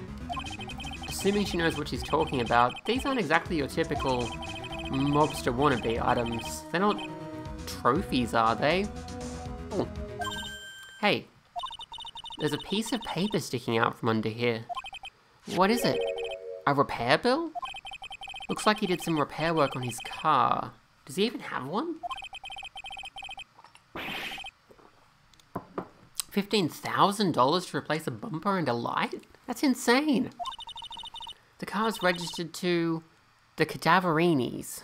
Assuming she knows what she's talking about, these aren't exactly your typical mobster wannabe items. They're not trophies, are they? Oh. Hey, there's a piece of paper sticking out from under here. What is it? A repair bill? Looks like he did some repair work on his car. Does he even have one? $15,000 to replace a bumper and a light? That's insane. The car's registered to the Cadaverinis.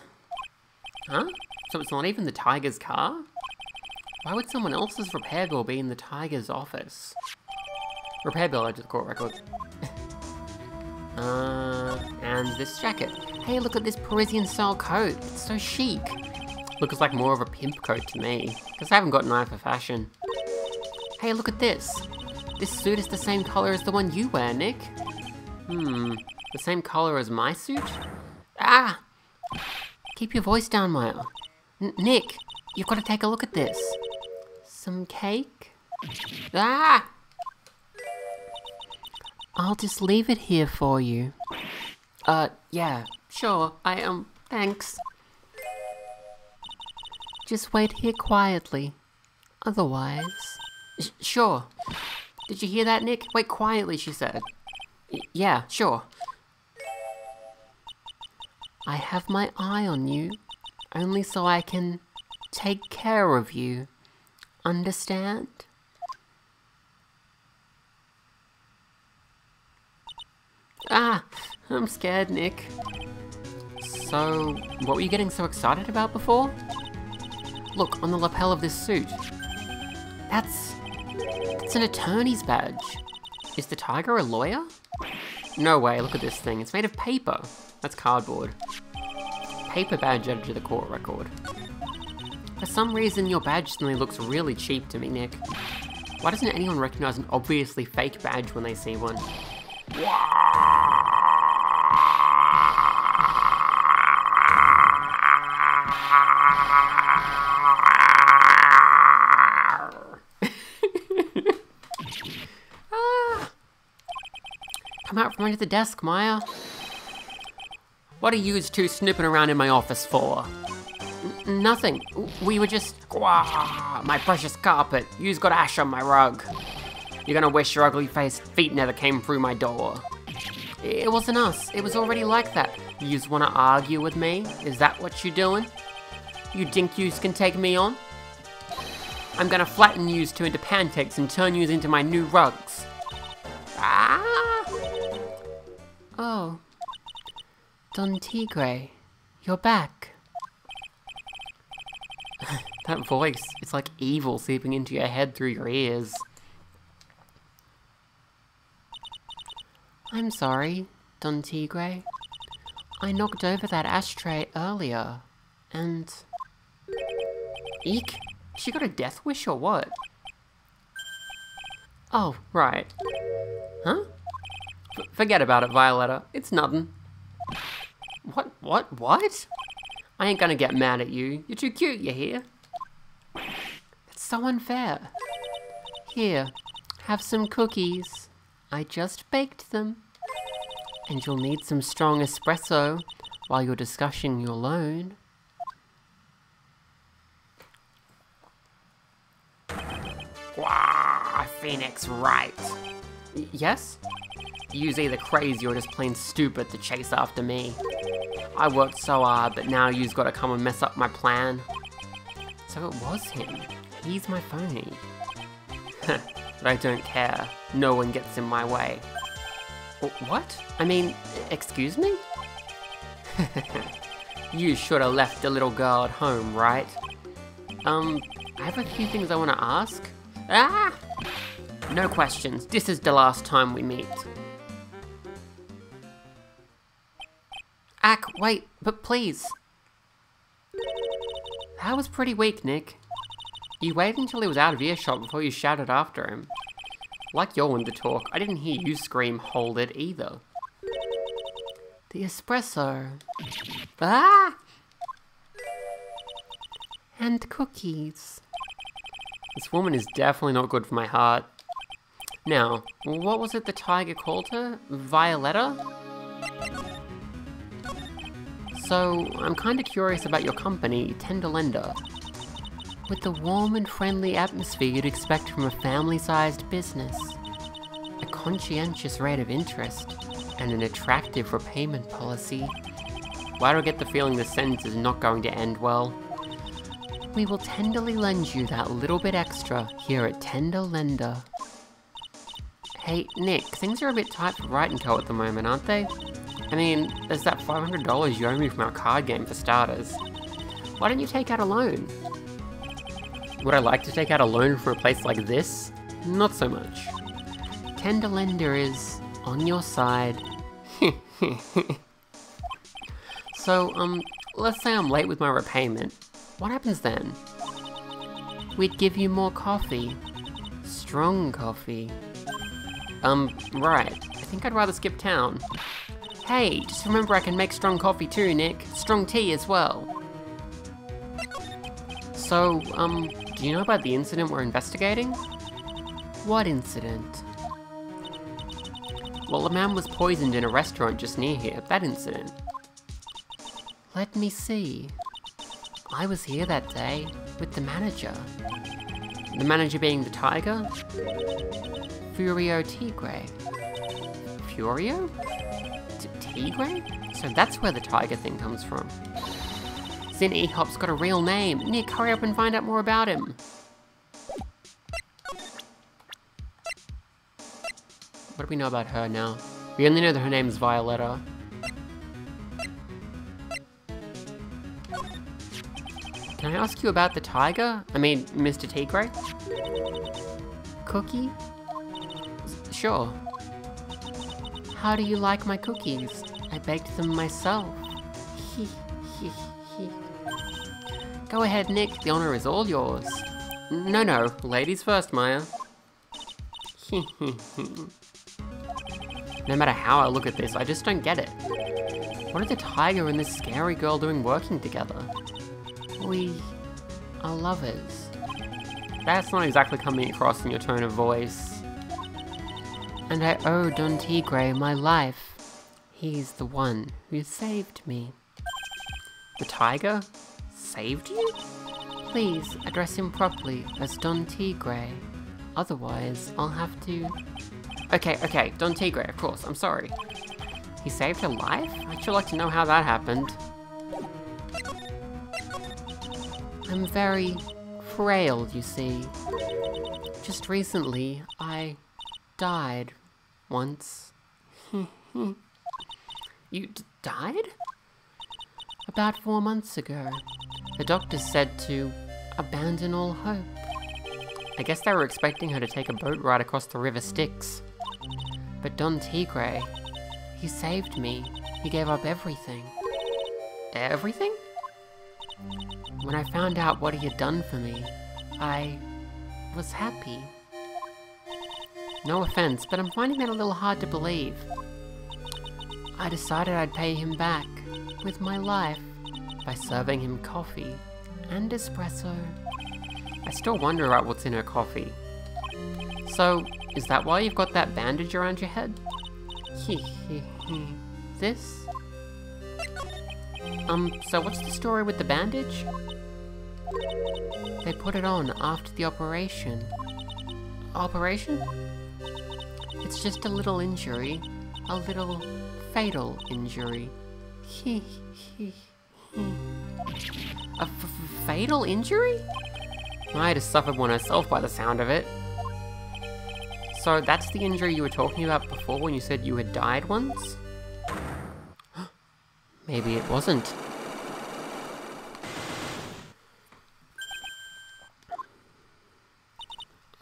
Huh? So it's not even the Tiger's car? Why would someone else's repair bill be in the Tiger's office? Repair bill I just court record. uh, and this jacket. Hey, look at this Parisian style coat. It's so chic. Looks like more of a pimp coat to me, because I haven't got an eye for fashion. Hey, look at this. This suit is the same color as the one you wear, Nick. Hmm, the same color as my suit? Ah! Keep your voice down, Maya. N Nick, you've got to take a look at this. Some cake? Ah! I'll just leave it here for you. Uh, yeah, sure, I, um, thanks. Just wait here quietly. Otherwise... Sh sure. Did you hear that, Nick? Wait quietly, she said. Y yeah, sure. I have my eye on you, only so I can take care of you. Understand? Ah, I'm scared, Nick. So, what were you getting so excited about before? Look, on the lapel of this suit. That's... It's an attorney's badge. Is the tiger a lawyer? No way, look at this thing. It's made of paper. That's cardboard. Paper badge added to the court record. For some reason, your badge suddenly looks really cheap to me, Nick. Why doesn't anyone recognize an obviously fake badge when they see one? Ah! Come out from under the desk, Maya. What are you two snooping around in my office for? N nothing. We were just... my precious carpet. You's got ash on my rug. You're gonna wish your ugly faced feet never came through my door. It wasn't us. It was already like that. Yous wanna argue with me? Is that what you're doing? You think yous can take me on? I'm gonna flatten yous two into pancakes and turn yous into my new rugs. Don Tigre, you're back. that voice, it's like evil seeping into your head through your ears. I'm sorry, Don Tigre. I knocked over that ashtray earlier, and... Eek? She got a death wish or what? Oh, right. Huh? F forget about it, Violetta. It's nothing. What? What? What? I ain't gonna get mad at you. You're too cute, you hear? That's so unfair. Here, have some cookies. I just baked them. And you'll need some strong espresso while you're discussing your loan. Wow, Phoenix Wright. Y yes? You's either crazy or just plain stupid to chase after me. I worked so hard, but now you's gotta come and mess up my plan. So it was him. He's my phony. but I don't care. No one gets in my way. What? I mean, excuse me? you should have left the little girl at home, right? Um, I have a few things I want to ask. Ah! No questions. This is the last time we meet. Ack, wait, but please. That was pretty weak, Nick. You waited until he was out of earshot before you shouted after him. Like you're one to talk, I didn't hear you scream hold it either. The espresso. Ah! And cookies. This woman is definitely not good for my heart. Now, what was it the tiger called her? Violetta? So, I'm kinda curious about your company, Tenderlender. With the warm and friendly atmosphere you'd expect from a family-sized business, a conscientious rate of interest, and an attractive repayment policy, why do I get the feeling this sentence is not going to end well? We will tenderly lend you that little bit extra here at Tender Lender. Hey, Nick, things are a bit tight for Wright & Co at the moment, aren't they? I mean, there's that $500 you owe me from our card game for starters. Why don't you take out a loan? Would I like to take out a loan from a place like this? Not so much. Tender Lender is on your side. so, um, let's say I'm late with my repayment. What happens then? We'd give you more coffee. Strong coffee. Um, right. I think I'd rather skip town. Hey, just remember I can make strong coffee too, Nick. Strong tea as well. So, um, do you know about the incident we're investigating? What incident? Well, a man was poisoned in a restaurant just near here, that incident. Let me see. I was here that day with the manager. The manager being the tiger? Furio Tigre. Furio? Tigre? So that's where the tiger thing comes from. Zen E-Hop's got a real name. Nick, hurry up and find out more about him. What do we know about her now? We only know that her name is Violetta. Can I ask you about the tiger? I mean, Mr. Tigre? Cookie? Sure. How do you like my cookies? I baked them myself. He, he, he. Go ahead, Nick. The honor is all yours. No, no. Ladies first, Maya. no matter how I look at this, I just don't get it. What are the tiger and this scary girl doing working together? We are lovers. That's not exactly coming across in your tone of voice. And I owe Don Tigre my life. He's the one who saved me. The tiger? Saved you? Please address him properly as Don Tigre. Otherwise, I'll have to... Okay, okay, Don Tigre, of course, I'm sorry. He saved her life? I'd sure like to know how that happened. I'm very frail, you see. Just recently, I died once. you died? About four months ago. The doctors said to abandon all hope. I guess they were expecting her to take a boat ride across the River Styx. But Don Tigre, He saved me. He gave up everything. Everything? When I found out what he had done for me, I was happy. No offense, but I'm finding that a little hard to believe. I decided I'd pay him back with my life by serving him coffee and espresso. I still wonder about what's in her coffee. So, is that why you've got that bandage around your head? this? Um, so what's the story with the bandage? They put it on after the operation. Operation? It's just a little injury. A little fatal injury. a fatal injury? I'd have suffered one herself by the sound of it. So that's the injury you were talking about before when you said you had died once? Maybe it wasn't.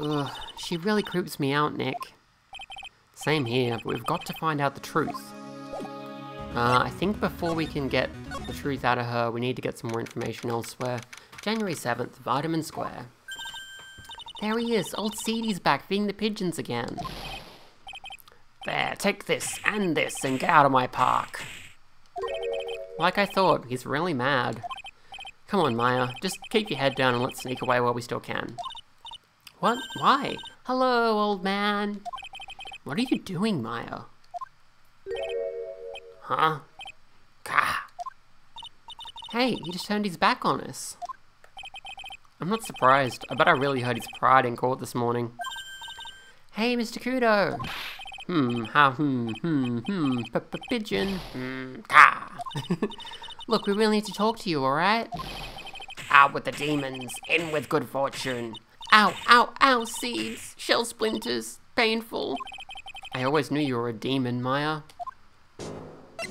Ugh, she really creeps me out, Nick. Same here, but we've got to find out the truth. Uh, I think before we can get the truth out of her, we need to get some more information elsewhere. January 7th, Vitamin Square. There he is, old Seedy's back feeding the pigeons again. There, take this and this and get out of my park. Like I thought, he's really mad. Come on, Maya, just keep your head down and let's sneak away while we still can. What? Why? Hello, old man. What are you doing, Maya? Huh? Gah. Hey, he just turned his back on us. I'm not surprised. I bet I really heard his pride in court this morning. Hey, Mr. Kudo. Hmm, ha, hmm, hmm, hmm, p -p pigeon. Hmm, ka. Look, we really need to talk to you, alright? Out with the demons, in with good fortune. Ow, ow, ow, seeds, shell splinters, painful. I always knew you were a demon, Maya.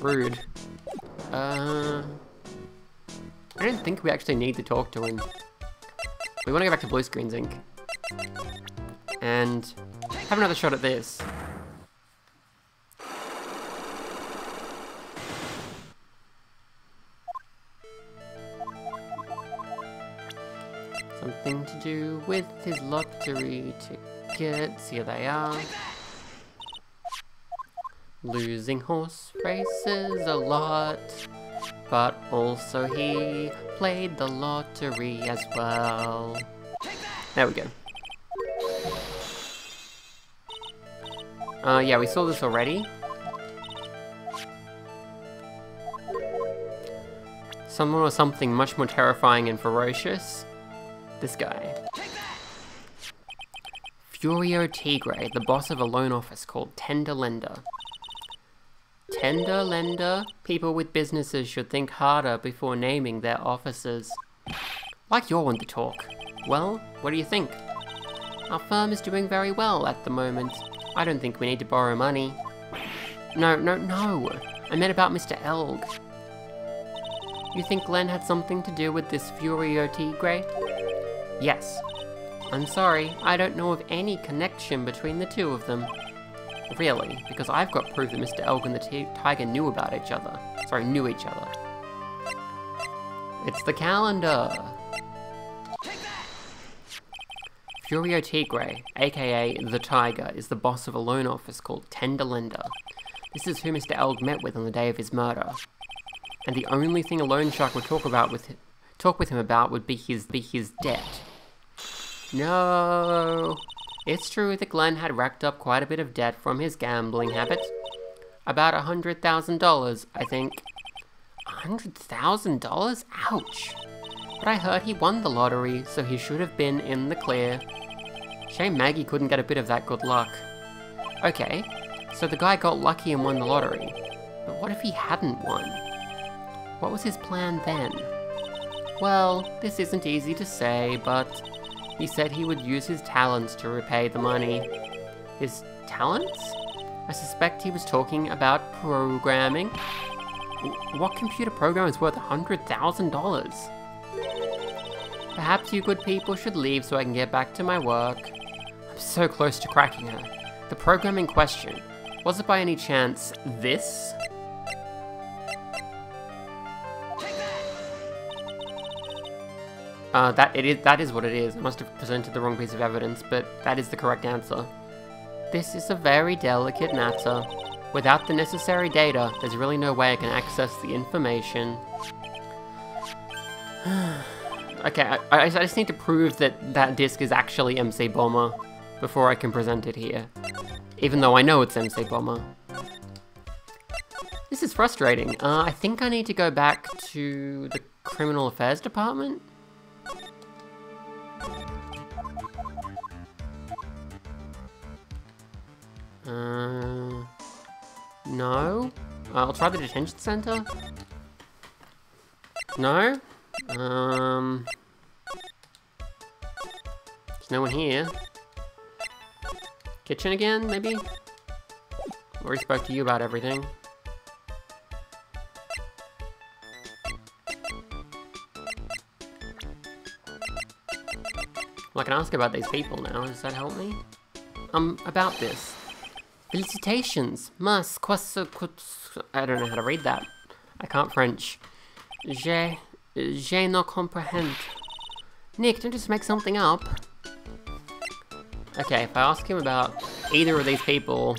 Rude. Uh... I don't think we actually need to talk to him. We want to go back to Blue Screens Inc. And have another shot at this. Something to do with his lottery tickets. Here they are. Losing horse races a lot. But also he played the lottery as well. There we go. Uh, yeah, we saw this already. Someone or something much more terrifying and ferocious. This guy. Furio Tigre, the boss of a loan office called Tender Lender. Tender lender, people with businesses should think harder before naming their offices. Like you're one to talk. Well, what do you think? Our firm is doing very well at the moment. I don't think we need to borrow money. No, no, no! I meant about Mr. Elg. You think Glen had something to do with this Furio Tigre? Yes. I'm sorry, I don't know of any connection between the two of them. Really, because I've got proof that Mr. Elg and the tiger knew about each other. Sorry, knew each other. It's the calendar! Furio Tigre, aka the Tiger, is the boss of a loan office called Tender Lender. This is who Mr. Elg met with on the day of his murder. And the only thing a loan shark would talk about with him, talk with him about would be his be his debt. No. It's true that Glen had racked up quite a bit of debt from his gambling habits. About a hundred thousand dollars, I think. A hundred thousand dollars? Ouch! But I heard he won the lottery, so he should have been in the clear. Shame Maggey couldn't get a bit of that good luck. Okay, so the guy got lucky and won the lottery. But what if he hadn't won? What was his plan then? Well, this isn't easy to say, but he said he would use his talents to repay the money. His talents? I suspect he was talking about programming. What computer program is worth $100,000? Perhaps you good people should leave so I can get back to my work. I'm so close to cracking her. The program in question, Was it by any chance this? Uh, that it is that is what it is. I must have presented the wrong piece of evidence, but that is the correct answer. This is a very delicate matter. Without the necessary data, there's really no way I can access the information. okay, I, I, just need to prove that that disc is actually MC Bomber before I can present it here. Even though I know it's MC Bomber. This is frustrating. Uh, I think I need to go back to the Criminal Affairs Department? Uh, no? I'll try the detention center. No? Um... There's no one here. Kitchen again, maybe? Already spoke to you about everything. I can ask about these people now. Does that help me? Um, about this. Felicitations, mas quase I don't know how to read that. I can't French. Je, je ne comprehend. Nick, don't just make something up. Okay, if I ask him about either of these people,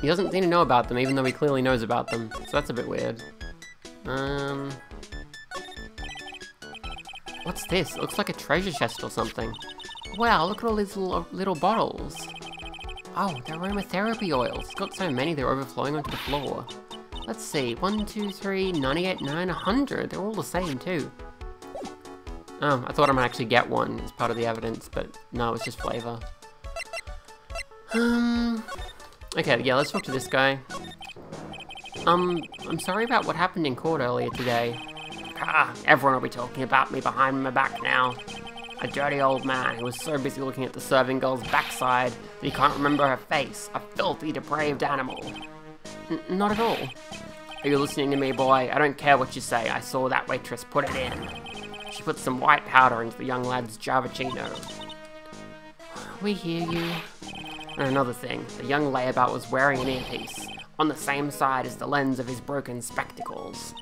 he doesn't seem to know about them, even though he clearly knows about them. So that's a bit weird. Um... What's this? It looks like a treasure chest or something. Wow, look at all these little, little bottles. Oh, they're aromatherapy oils. Got so many they're overflowing onto the floor. Let's see, 1, 2, 3, 98, 9, 100. They're all the same too. Oh, I thought I might actually get one as part of the evidence, but no, it's just flavor. Um, okay, yeah, let's talk to this guy. Um, I'm sorry about what happened in court earlier today. Ah, everyone will be talking about me behind my back now. A dirty old man who was so busy looking at the serving girl's backside that he can't remember her face. A filthy, depraved animal. N not at all. Are you listening to me, boy? I don't care what you say. I saw that waitress put it in. She put some white powder into the young lad's Javachino. We hear you. And another thing, the young layabout was wearing an earpiece, on the same side as the lens of his broken spectacles.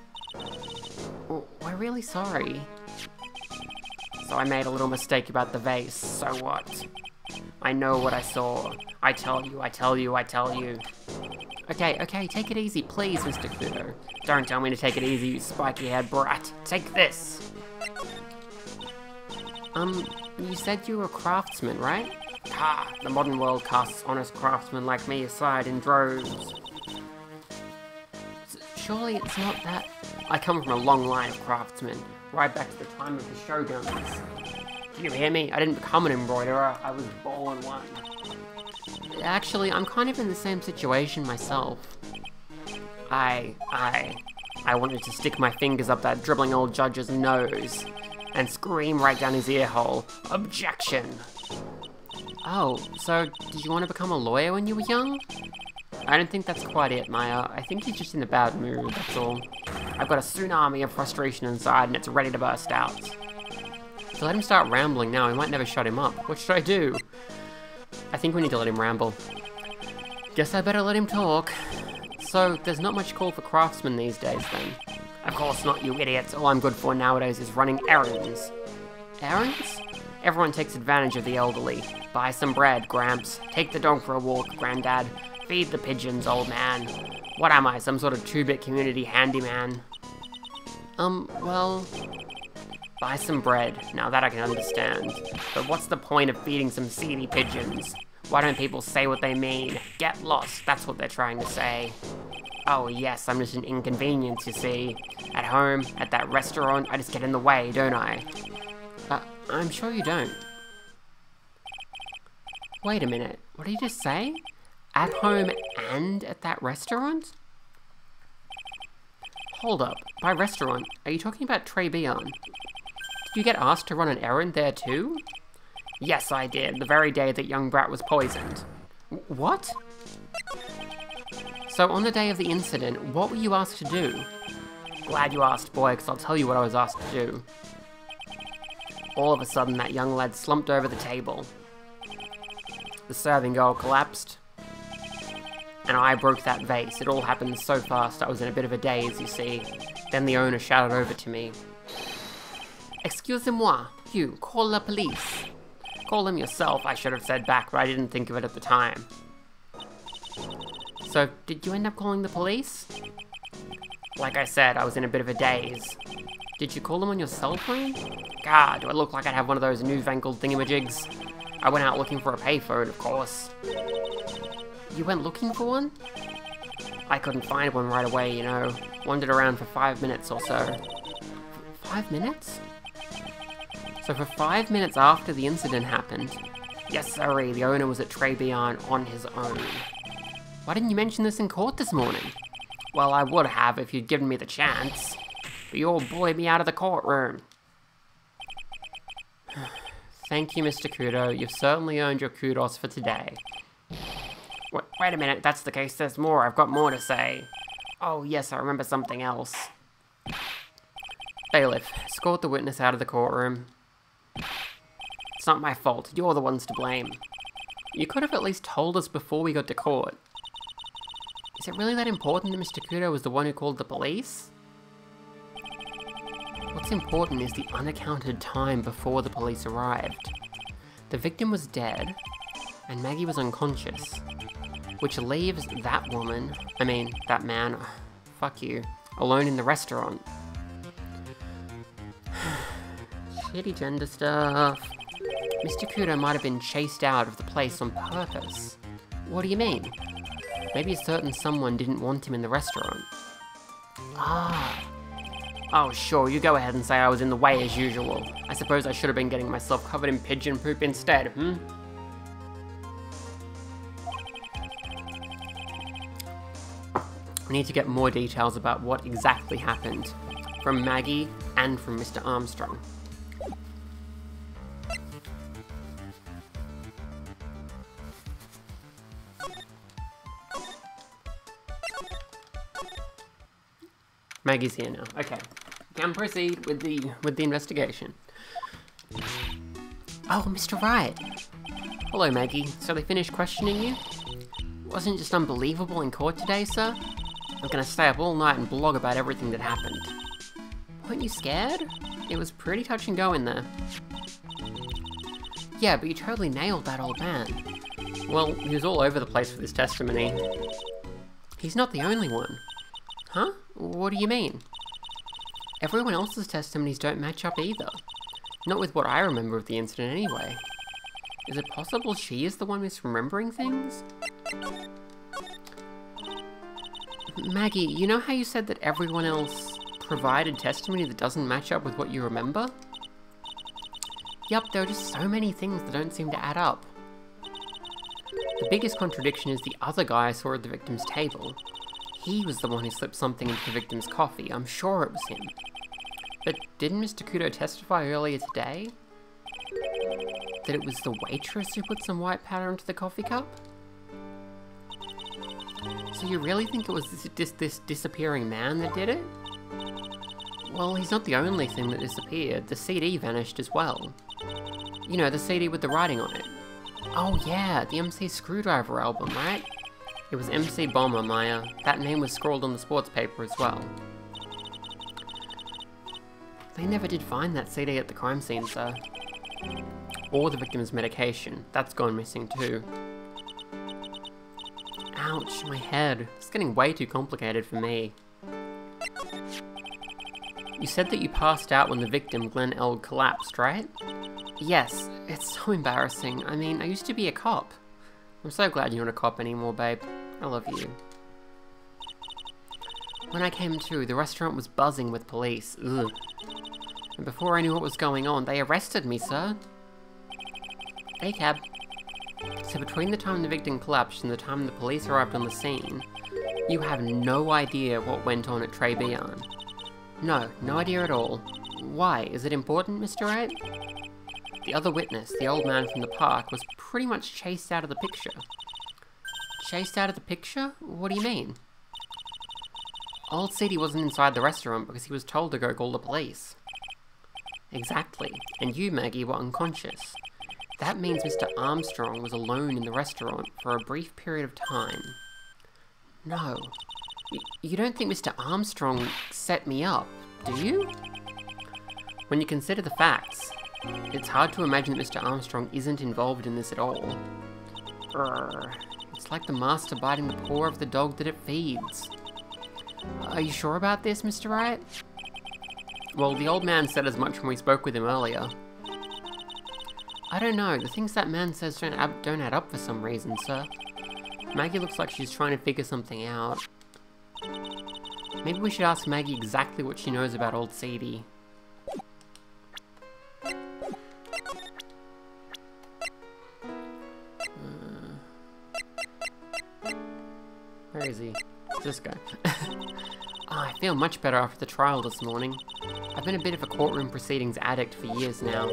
Oh, we're really sorry. I made a little mistake about the vase, so what? I know what I saw. I tell you, I tell you, I tell you. Okay, okay, take it easy, please, Mr. Kudo. Don't tell me to take it easy, you spiky-haired brat. Take this! Um, you said you were a craftsman, right? Ah, the modern world casts honest craftsmen like me aside in droves. Surely it's not that... I come from a long line of craftsmen right back to the time of the Shoguns. Do you hear me? I didn't become an embroiderer, I was born one. Actually, I'm kind of in the same situation myself. I, I, I wanted to stick my fingers up that dribbling old judge's nose and scream right down his ear hole, objection! Oh, so did you want to become a lawyer when you were young? I don't think that's quite it, Maya. I think he's just in a bad mood, that's all. I've got a tsunami of frustration inside and it's ready to burst out. To let him start rambling now, we might never shut him up. What should I do? I think we need to let him ramble. Guess I better let him talk. So, there's not much call for craftsmen these days, then. Of course not, you idiots. All I'm good for nowadays is running errands. Errands? Everyone takes advantage of the elderly. Buy some bread, Gramps. Take the dog for a walk, Granddad. Feed the pigeons, old man. What am I, some sort of 2-bit community handyman? Um, well... Buy some bread, now that I can understand. But what's the point of feeding some seedy pigeons? Why don't people say what they mean? Get lost, that's what they're trying to say. Oh yes, I'm just an inconvenience, you see. At home, at that restaurant, I just get in the way, don't I? Uh, I'm sure you don't. Wait a minute, what did you just say? At home and at that restaurant? Hold up, by restaurant, are you talking about Trés Bien? Did you get asked to run an errand there too? Yes, I did, the very day that young Brat was poisoned. What? So on the day of the incident, what were you asked to do? Glad you asked, boy, because I'll tell you what I was asked to do. All of a sudden, that young lad slumped over the table. The serving girl collapsed, and I broke that vase. It all happened so fast, I was in a bit of a daze, you see. Then the owner shouted over to me. Excusez-moi, you, call the police. Call them yourself, I should have said back, but I didn't think of it at the time. So, did you end up calling the police? Like I said, I was in a bit of a daze. Did you call them on your cell phone? God, do I look like I'd have one of those newfangled thingamajigs? I went out looking for a payphone, of course. You went looking for one? I couldn't find one right away, you know. Wandered around for five minutes or so. F five minutes? So for five minutes after the incident happened, yes sorry, the owner was at Trés Bien on his own. Why didn't you mention this in court this morning? Well, I would have if you'd given me the chance. But you all bullied me out of the courtroom. Thank you, Mr. Kudo. You've certainly earned your kudos for today. Wait, wait a minute, that's the case. There's more. I've got more to say. Oh, yes, I remember something else. Bailiff, escort the witness out of the courtroom. It's not my fault. You're the ones to blame. You could have at least told us before we got to court. Is it really that important that Mr. Kudo was the one who called the police? What's important is the unaccounted time before the police arrived. The victim was dead, and Maggey was unconscious, which leaves that woman, I mean, that man, fuck you, alone in the restaurant. Shitty gender stuff. Mr. Kudo might have been chased out of the place on purpose. What do you mean? Maybe a certain someone didn't want him in the restaurant. Ah. Oh, sure, you go ahead and say I was in the way as usual. I suppose I should have been getting myself covered in pigeon poop instead, hmm? We need to get more details about what exactly happened from Maggey and from Mr. Armstrong. Maggey's here now. Okay. Can proceed with the with the investigation. Oh, Mr. Wright. Hello, Maggey. So they finished questioning you? Wasn't just unbelievable in court today, sir? I'm gonna stay up all night and blog about everything that happened. Weren't you scared? It was pretty touch and go in there. Yeah, but you totally nailed that old man. Well, he was all over the place with his testimony. He's not the only one. Huh? What do you mean? Everyone else's testimonies don't match up either. Not with what I remember of the incident anyway. Is it possible she is the one misremembering things? Maggey, you know how you said that everyone else provided testimony that doesn't match up with what you remember? Yup, there are just so many things that don't seem to add up. The biggest contradiction is the other guy I saw at the victim's table. He was the one who slipped something into the victim's coffee, I'm sure it was him. But didn't Mr. Kudo testify earlier today? That it was the waitress who put some white powder into the coffee cup? So you really think it was this, this, this disappearing man that did it? Well, he's not the only thing that disappeared. The CD vanished as well. You know, the CD with the writing on it. Oh yeah, the MC Screwdriver album, right? It was MC Bomber, Maya. That name was scrawled on the sports paper as well. They never did find that CD at the crime scene, sir. Or the victim's medication. That's gone missing too. Ouch, my head. It's getting way too complicated for me. You said that you passed out when the victim, Glen Elg, collapsed, right? Yes, it's so embarrassing. I mean, I used to be a cop. I'm so glad you're not a cop anymore, babe. I love you. When I came to, the restaurant was buzzing with police. Ugh. And before I knew what was going on, they arrested me, sir. Hey, cab. So between the time the victim collapsed and the time the police arrived on the scene, you have no idea what went on at Trés Bien. No, no idea at all. Why? Is it important, Mr. Wright? The other witness, the old man from the park, was pretty much chased out of the picture. Chased out of the picture? What do you mean? Old Seedy wasn't inside the restaurant because he was told to go call the police. Exactly, and you, Maggey, were unconscious. That means Mr. Armstrong was alone in the restaurant for a brief period of time. No. Y you don't think Mr. Armstrong set me up, do you? When you consider the facts, it's hard to imagine that Mr. Armstrong isn't involved in this at all. Urgh. It's like the master biting the paw of the dog that it feeds. Are you sure about this, Mr. Wright? Well, the old man said as much when we spoke with him earlier. I don't know, the things that man says don't, don't add up for some reason, sir. Maggey looks like she's trying to figure something out. Maybe we should ask Maggey exactly what she knows about old Seedy. Uh, where is he? This guy. oh, I feel much better after the trial this morning. I've been a bit of a courtroom proceedings addict for years now.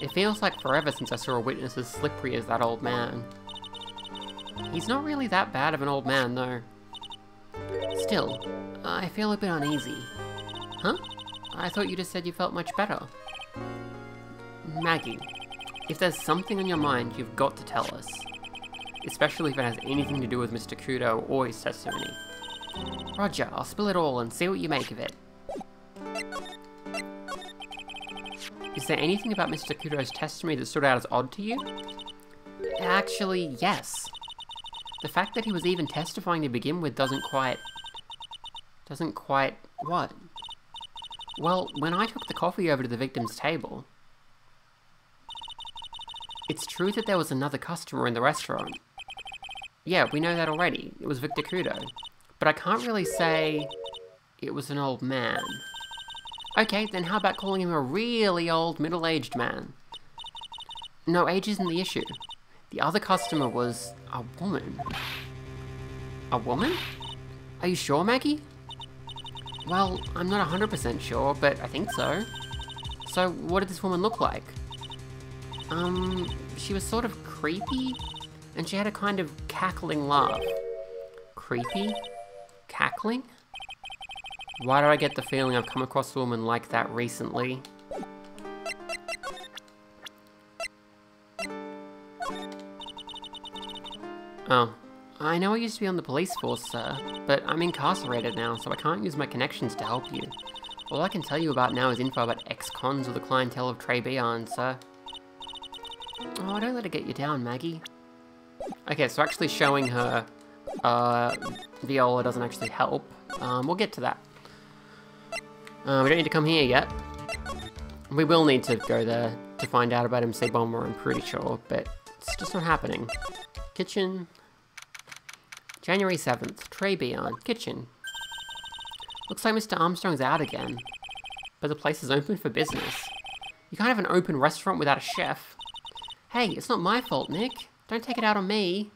It feels like forever since I saw a witness as slippery as that old man. He's not really that bad of an old man, though. Still, I feel a bit uneasy. Huh? I thought you just said you felt much better. Maggey, if there's something on your mind, you've got to tell us especially if it has anything to do with Mr. Kudo or his testimony. Roger, I'll spill it all and see what you make of it. Is there anything about Mr. Kudo's testimony that stood out as odd to you? Actually, yes. The fact that he was even testifying to begin with doesn't quite... Doesn't quite... what? Well, when I took the coffee over to the victim's table... It's true that there was another customer in the restaurant, yeah, we know that already. It was Victor Kudo. But I can't really say it was an old man. Okay, then how about calling him a really old middle-aged man? No, age isn't the issue. The other customer was a woman. A woman? Are you sure, Maggey? Well, I'm not 100% sure, but I think so. So, what did this woman look like? Um, she was sort of creepy, and she had a kind of cackling laugh. Creepy? Cackling? Why do I get the feeling I've come across a woman like that recently? Oh, I know I used to be on the police force, sir, but I'm incarcerated now, so I can't use my connections to help you. All I can tell you about now is info about ex-cons or the clientele of Trés Bien, sir. Oh, don't let it get you down, Maggey. Okay, so actually showing her uh, Viola doesn't actually help. Um, we'll get to that. Uh, we don't need to come here yet. We will need to go there to find out about MC Bomber, I'm pretty sure, but it's just not happening. Kitchen. January 7th, Trés Bien, kitchen. Looks like Mr. Armstrong's out again, but the place is open for business. You can't have an open restaurant without a chef. Hey, it's not my fault, Nick. Don't take it out on me.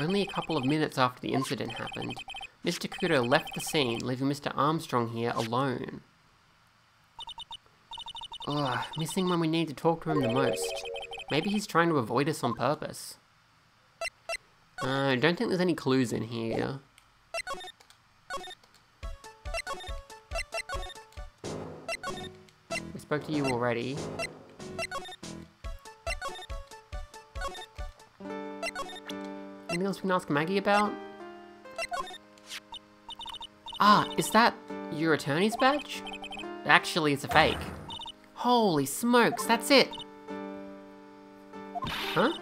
Only a couple of minutes after the incident happened, Mr. Kudo left the scene, leaving Mr. Armstrong here alone. Ugh, missing when we need to talk to him the most. Maybe he's trying to avoid us on purpose. Uh, I don't think there's any clues in here. We spoke to you already. Anything else we can ask Maggey about? Ah, is that your attorney's badge? Actually, it's a fake. Holy smokes, that's it! Huh?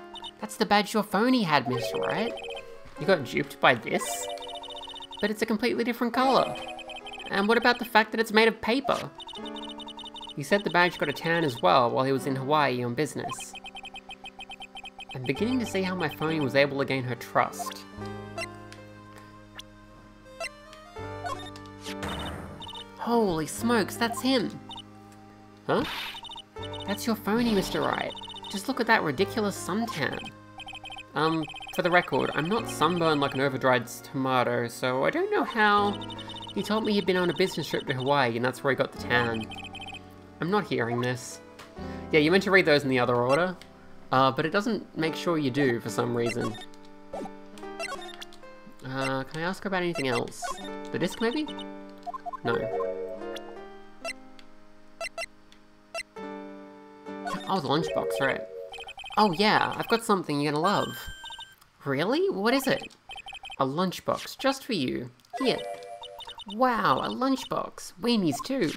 That's the badge your phony had, Mr. Wright? You got duped by this? But it's a completely different color. And what about the fact that it's made of paper? He said the badge got a tan as well while he was in Hawaii on business. I'm beginning to see how my phony was able to gain her trust. Holy smokes, that's him! Huh? That's your phony, Mr. Wright. Just look at that ridiculous suntan. Um, for the record, I'm not sunburned like an overdried tomato, so I don't know how... He told me he'd been on a business trip to Hawaii, and that's where he got the tan. I'm not hearing this. Yeah, you meant to read those in the other order? Uh, but it doesn't make sure you do for some reason. Uh, can I ask about anything else? The disc, maybe? No. Oh, the lunchbox, right. Oh yeah, I've got something you're gonna love. Really? What is it? A lunchbox, just for you. Here. Wow, a lunchbox. Weenies too.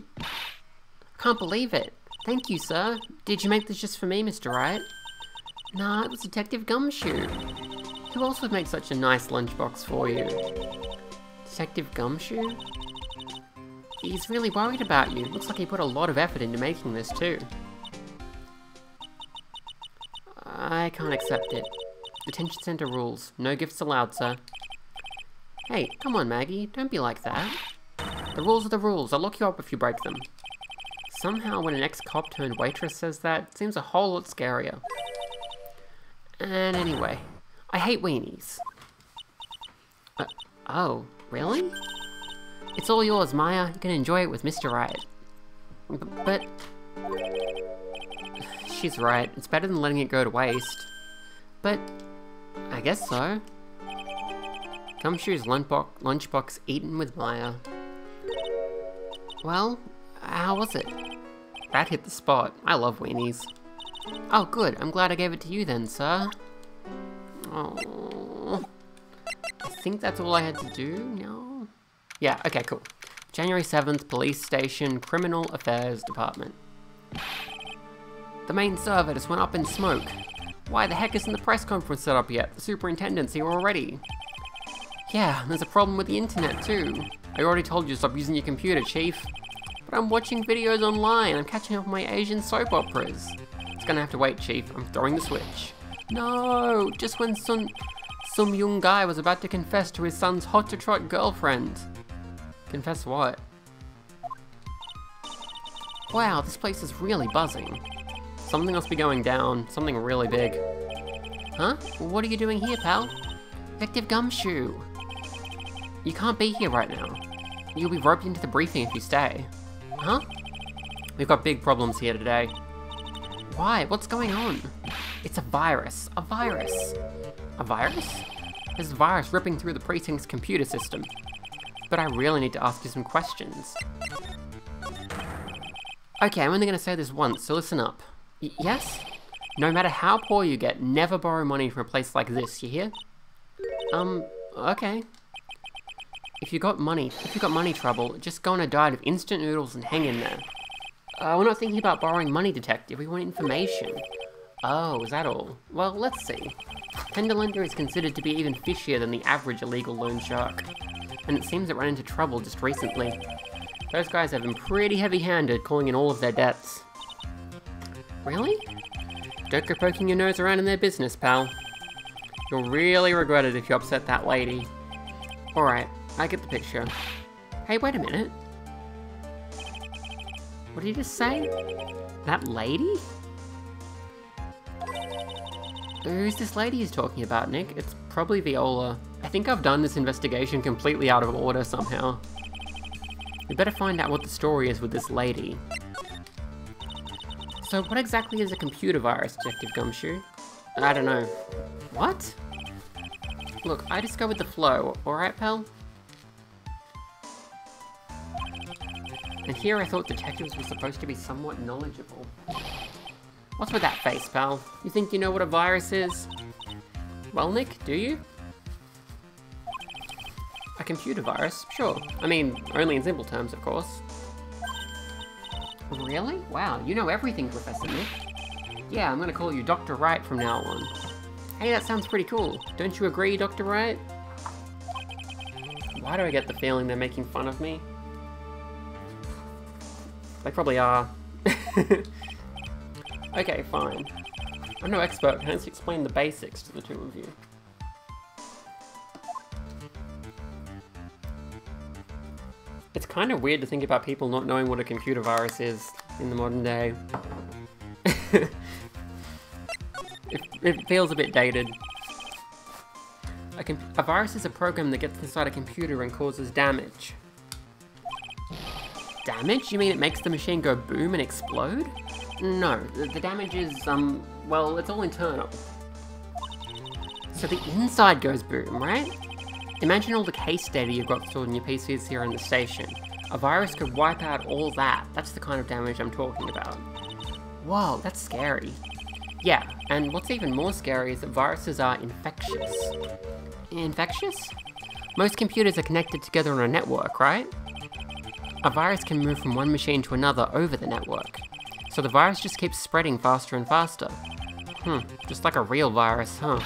Can't believe it. Thank you, sir. Did you make this just for me, Mr. Wright? Nah, it was Detective Gumshoe. Who else would make such a nice lunchbox for you? Detective Gumshoe? He's really worried about you. Looks like he put a lot of effort into making this too. I can't accept it. Detention center rules. No gifts allowed, sir. Hey, come on, Maggey. Don't be like that. The rules are the rules. I'll lock you up if you break them. Somehow, when an ex-cop turned waitress says that, it seems a whole lot scarier. And anyway, I hate weenies. Uh, oh, really? It's all yours, Maya. You can enjoy it with Mr. Wright. But... She's right. It's better than letting it go to waste. But... I guess so. Gumshoe's lunchbox, lunchbox eaten with Maya. Well, how was it? That hit the spot. I love weenies. Oh, good. I'm glad I gave it to you then, sir. Oh. I think that's all I had to do now. Yeah, okay, cool. January 7th, Police Station, Criminal Affairs Department. The main server just went up in smoke. Why the heck isn't the press conference set up yet? The superintendent's here already. Yeah, there's a problem with the internet too. I already told you to stop using your computer, Chief. But I'm watching videos online. I'm catching up on my Asian soap operas. It's gonna have to wait, Chief. I'm throwing the switch. No, just when some, some young guy was about to confess to his son's hot-to-trot girlfriend. Confess what? Wow, this place is really buzzing. Something must be going down, something really big. Huh? What are you doing here, pal? Detective Gumshoe. You can't be here right now. You'll be roped into the briefing if you stay. Huh? We've got big problems here today. Why? What's going on? It's a virus. A virus. A virus? There's a virus ripping through the precinct's computer system. But I really need to ask you some questions. Okay, I'm only going to say this once, so listen up. Yes? No matter how poor you get, never borrow money from a place like this, you hear? Um, okay. If you got money, if you got money trouble, just go on a diet of instant noodles and hang in there. Uh, we're not thinking about borrowing money, detective. We want information. Oh, is that all? Well, let's see. Tender Lender is considered to be even fishier than the average illegal loan shark. And it seems it ran into trouble just recently. Those guys have been pretty heavy-handed calling in all of their debts. Really? Don't go poking your nose around in their business, pal. You'll really regret it if you upset that lady. Alright, I get the picture. Hey, wait a minute. What did you just say? That lady? Who's this lady he's talking about, Nick? It's probably Viola. I think I've done this investigation completely out of order somehow. We better find out what the story is with this lady. So what exactly is a computer virus, Detective Gumshoe? I don't know. What? Look, I discovered the flow, alright, pal? And here I thought detectives were supposed to be somewhat knowledgeable. What's with that face, pal? You think you know what a virus is? Well, Nick, do you? A computer virus? Sure. I mean, only in simple terms, of course. Really? Wow, you know everything, Professor Nick. Yeah, I'm gonna call you Dr. Wright from now on. Hey, that sounds pretty cool. Don't you agree, Dr. Wright? Why do I get the feeling they're making fun of me? They probably are. okay, fine. I'm no expert, can I just explain the basics to the two of you? It's kind of weird to think about people not knowing what a computer virus is in the modern day. it, it, feels a bit dated. A, a virus is a program that gets inside a computer and causes damage. Damage? You mean it makes the machine go boom and explode? No, the, the damage is, um, well, it's all internal. So the inside goes boom, right? Imagine all the case data you've got stored in your PCs here in the station. A virus could wipe out all that. That's the kind of damage I'm talking about. Whoa, that's scary. Yeah, and what's even more scary is that viruses are infectious. Infectious? Most computers are connected together on a network, right? A virus can move from one machine to another over the network. So the virus just keeps spreading faster and faster. Hmm, just like a real virus, huh?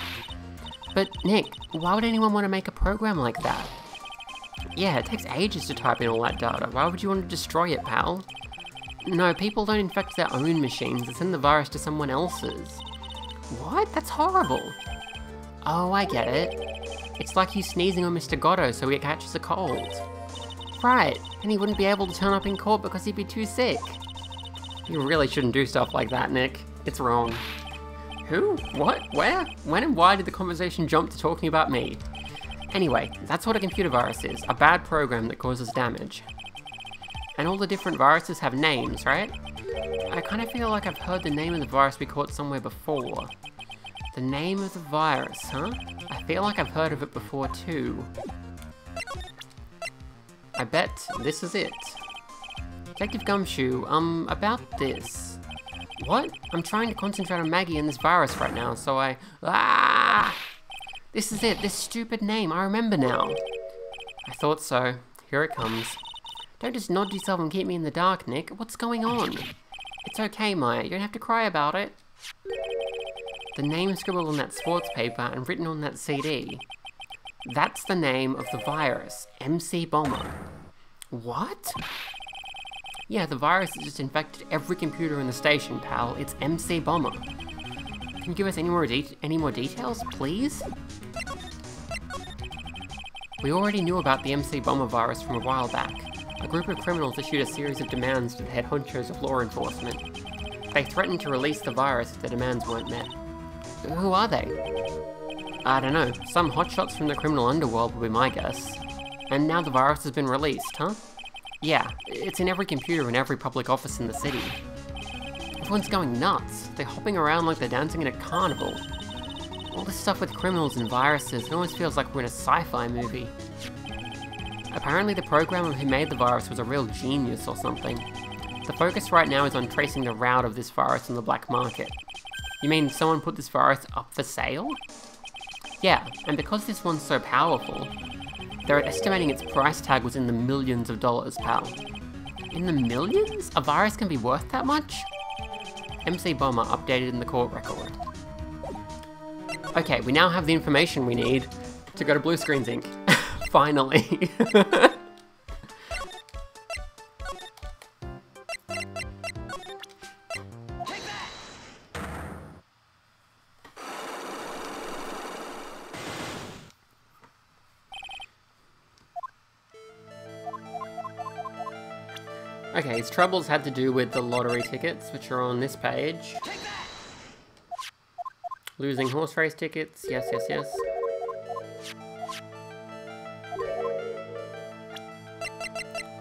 But Nick, why would anyone want to make a program like that? Yeah, it takes ages to type in all that data. Why would you want to destroy it, pal? No, people don't infect their own machines, they send the virus to someone else's. What? That's horrible. Oh, I get it. It's like you sneezing on Mr. Godot so he catches a cold. Right, and he wouldn't be able to turn up in court because he'd be too sick. You really shouldn't do stuff like that, Nick. It's wrong. Who? What? Where? When and why did the conversation jump to talking about me? Anyway, that's what a computer virus is, a bad program that causes damage. And all the different viruses have names, right? I kind of feel like I've heard the name of the virus we caught somewhere before. The name of the virus, huh? I feel like I've heard of it before too. I bet this is it. Detective Gumshoe, um, about this. What? I'm trying to concentrate on Maggey and this virus right now, so I... Ah! This is it, this stupid name, I remember now. I thought so. Here it comes. Don't just nod yourself and keep me in the dark, Nick. What's going on? It's okay, Maya. You don't have to cry about it. The name scribbled on that sports paper and written on that CD. That's the name of the virus, MC Bomber. What? Yeah, the virus has just infected every computer in the station, pal. It's MC Bomber. Can you give us any more, any more details, please? We already knew about the MC Bomber virus from a while back. A group of criminals issued a series of demands to the head honchos of law enforcement. They threatened to release the virus if the demands weren't met. Who are they? I don't know, some hotshots from the criminal underworld would be my guess. And now the virus has been released, huh? Yeah, it's in every computer in every public office in the city. Everyone's going nuts. They're hopping around like they're dancing in a carnival. All this stuff with criminals and viruses, it almost feels like we're in a sci-fi movie. Apparently the programmer who made the virus was a real genius or something. The focus right now is on tracing the route of this virus on the black market. You mean someone put this virus up for sale? Yeah, and because this one's so powerful, they're estimating its price tag was in the millions of dollars, pal. In the millions? A virus can be worth that much? MC Bomber updated in the court record. Okay, we now have the information we need to go to Blue Screens Inc. Finally. His troubles had to do with the lottery tickets, which are on this page. Losing horse race tickets, yes, yes, yes.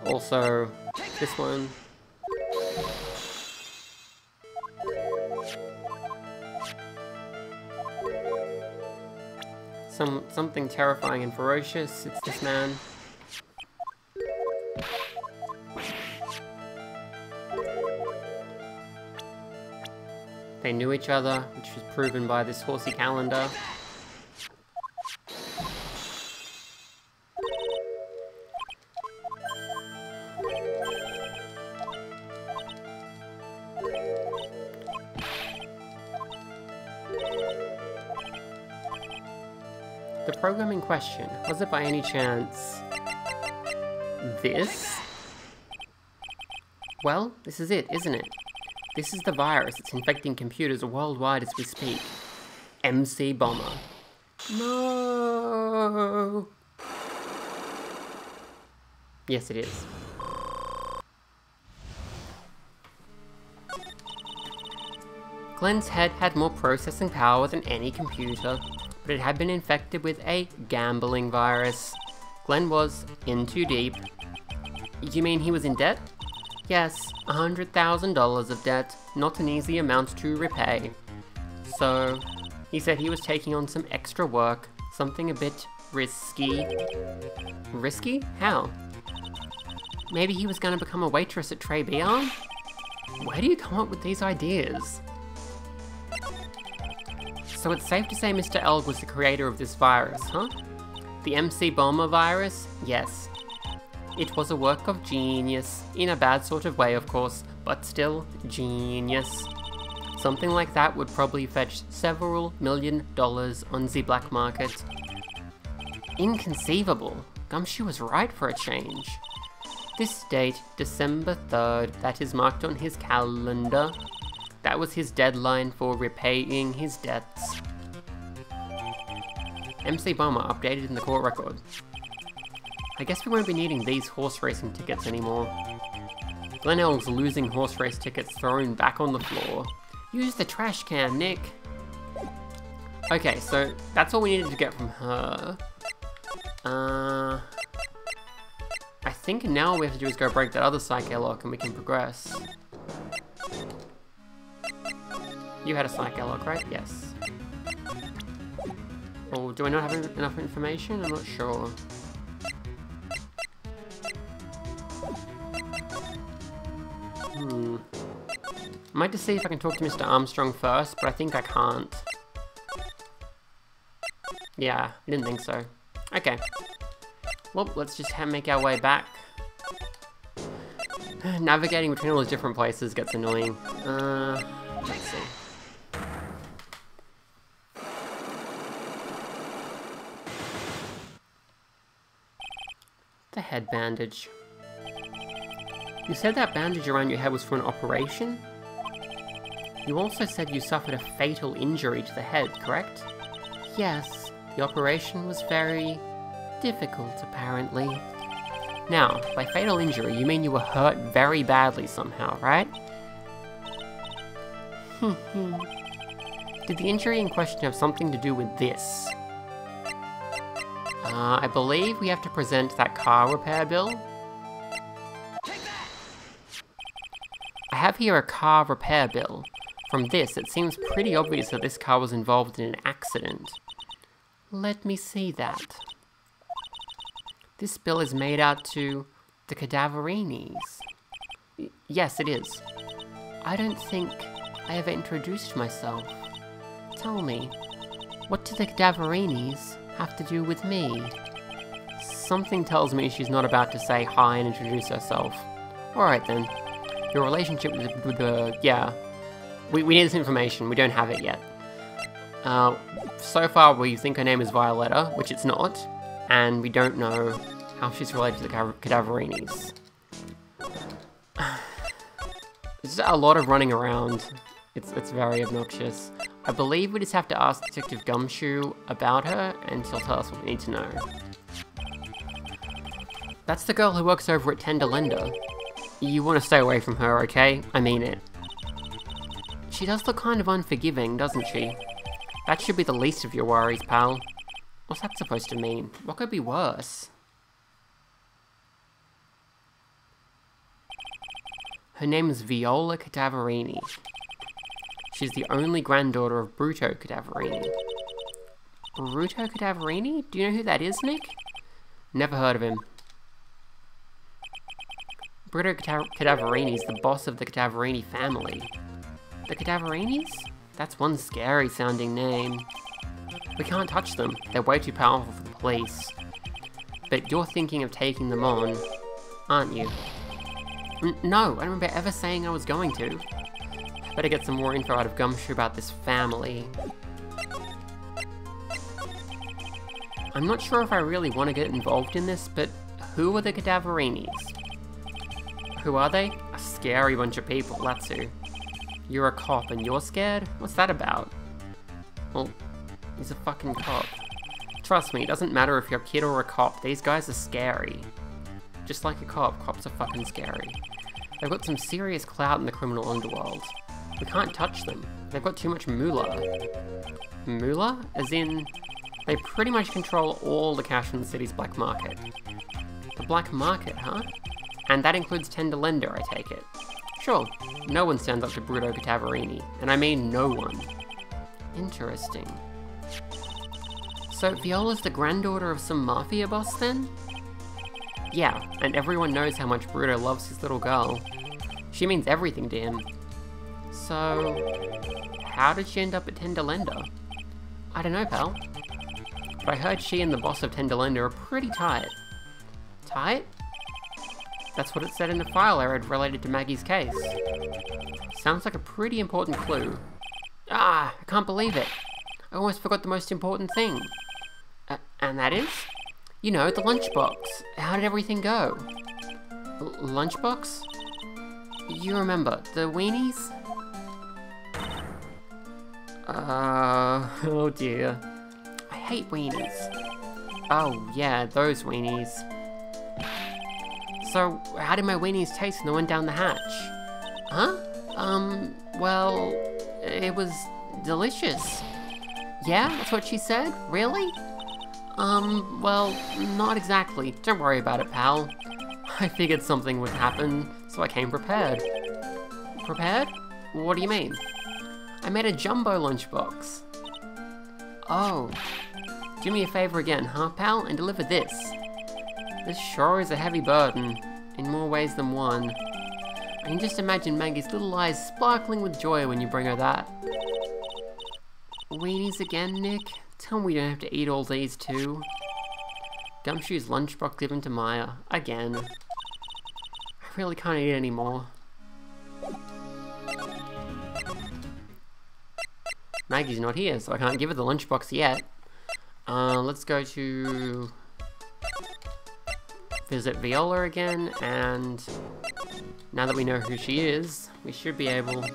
Also, this one. Some something terrifying and ferocious. It's this man. They knew each other, which was proven by this horsey calendar. The program in question, was it by any chance... this? Well, this is it, isn't it? This is the virus that's infecting computers worldwide as we speak. MC Bomber. No. Yes, it is. Glen's head had more processing power than any computer, but it had been infected with a gambling virus. Glen was in too deep. You mean he was in debt? Yes, $100,000 of debt, not an easy amount to repay. So, he said he was taking on some extra work, something a bit risky. Risky? How? Maybe he was going to become a waitress at Trés Bien? Where do you come up with these ideas? So it's safe to say Mr. Elg was the creator of this virus, huh? The MC Bomber virus? Yes. It was a work of genius, in a bad sort of way, of course, but still genius. Something like that would probably fetch several million dollars on the black market. Inconceivable. Gumshoe was right for a change. This date, December 3rd, that is marked on his calendar. That was his deadline for repaying his debts. MC Bomber updated in the court record. I guess we won't be needing these horse racing tickets anymore. Glen Elg's losing horse race tickets thrown back on the floor. Use the trash can, Nick. Okay, so that's all we needed to get from her. Uh, I think now all we have to do is go break that other psych lock and we can progress. You had a psych lock, right? Yes. Oh, do I not have enough information? I'm not sure. Hmm. I might just see if I can talk to Mr. Armstrong first, but I think I can't. Yeah, I didn't think so. Okay. Well, let's just make our way back. Navigating between all those different places gets annoying. Uh, let's see. The head bandage. You said that bandage around your head was for an operation? You also said you suffered a fatal injury to the head, correct? Yes, the operation was very difficult, apparently. Now, by fatal injury, you mean you were hurt very badly somehow, right? Hmm. Did the injury in question have something to do with this? Uh, I believe we have to present that car repair bill. Here a car repair bill. From this, it seems pretty obvious that this car was involved in an accident. Let me see that. This bill is made out to the Cadaverinis. Yes, it is. I don't think I ever introduced myself. Tell me, what do the Cadaverinis have to do with me? Something tells me she's not about to say hi and introduce herself. Alright then. Your relationship with, with the... yeah. We, we need this information, we don't have it yet. Uh, so far we think her name is Violetta, which it's not, and we don't know how she's related to the Cadaverinis. It's a lot of running around. It's, it's very obnoxious. I believe we just have to ask Detective Gumshoe about her, and she'll tell us what we need to know. That's the girl who works over at Tender Lender. You want to stay away from her, okay? I mean it. She does look kind of unforgiving, doesn't she? That should be the least of your worries, pal. What's that supposed to mean? What could be worse? Her name is Viola Cadaverini. She's the only granddaughter of Bruto Cadaverini. Bruto Cadaverini? Do you know who that is, Nick? Never heard of him. Bruto Cadaverini is the boss of the Cadaverini family. The Cadaverinis? That's one scary sounding name. We can't touch them, they're way too powerful for the police. But you're thinking of taking them on, aren't you? N no, I don't remember ever saying I was going to. Better get some more info out of Gumshoe about this family. I'm not sure if I really want to get involved in this, but who are the Cadaverinis? Who are they? A scary bunch of people, that's who. You're a cop and you're scared? What's that about? Well, he's a fucking cop. Trust me, it doesn't matter if you're a kid or a cop, these guys are scary. Just like a cop, cops are fucking scary. They've got some serious clout in the criminal underworld. We can't touch them. They've got too much moolah. Moolah? As in, they pretty much control all the cash in the city's black market. The black market, huh? And that includes Tender Lender, I take it. Sure, no one stands up to Bruto Cadaverini, and I mean no one. Interesting. So Viola's the granddaughter of some mafia boss then? Yeah, and everyone knows how much Bruto loves his little girl. She means everything to him. So, how did she end up at Tender Lender? I don't know, pal. but I heard she and the boss of Tender Lender are pretty tight. Tight? That's what it said in the file I read related to Maggey's case. Sounds like a pretty important clue. Ah, I can't believe it. I almost forgot the most important thing. Uh, and that is? You know, the lunchbox. How did everything go? L lunchbox? You remember, the weenies? Uh, oh dear. I hate weenies. Oh, yeah, those weenies. So, how did my weenies taste when they went down the hatch? Huh? Um, well, it was delicious. Yeah, that's what she said? Really? Um, well, not exactly. Don't worry about it, pal. I figured something would happen, so I came prepared. Prepared? What do you mean? I made a jumbo lunchbox. Oh. Do me a favor again, huh, pal, and deliver this. This sure is a heavy burden, in more ways than one. I can just imagine Maggey's little eyes sparkling with joy when you bring her that. Weenies again, Nick? Tell me we don't have to eat all these too. Gumshoe's lunchbox given to Maya. Again. I really can't eat anymore. Maggey's not here, so I can't give her the lunchbox yet. Uh, let's go to visit Viola again, and now that we know who she is, we should be able to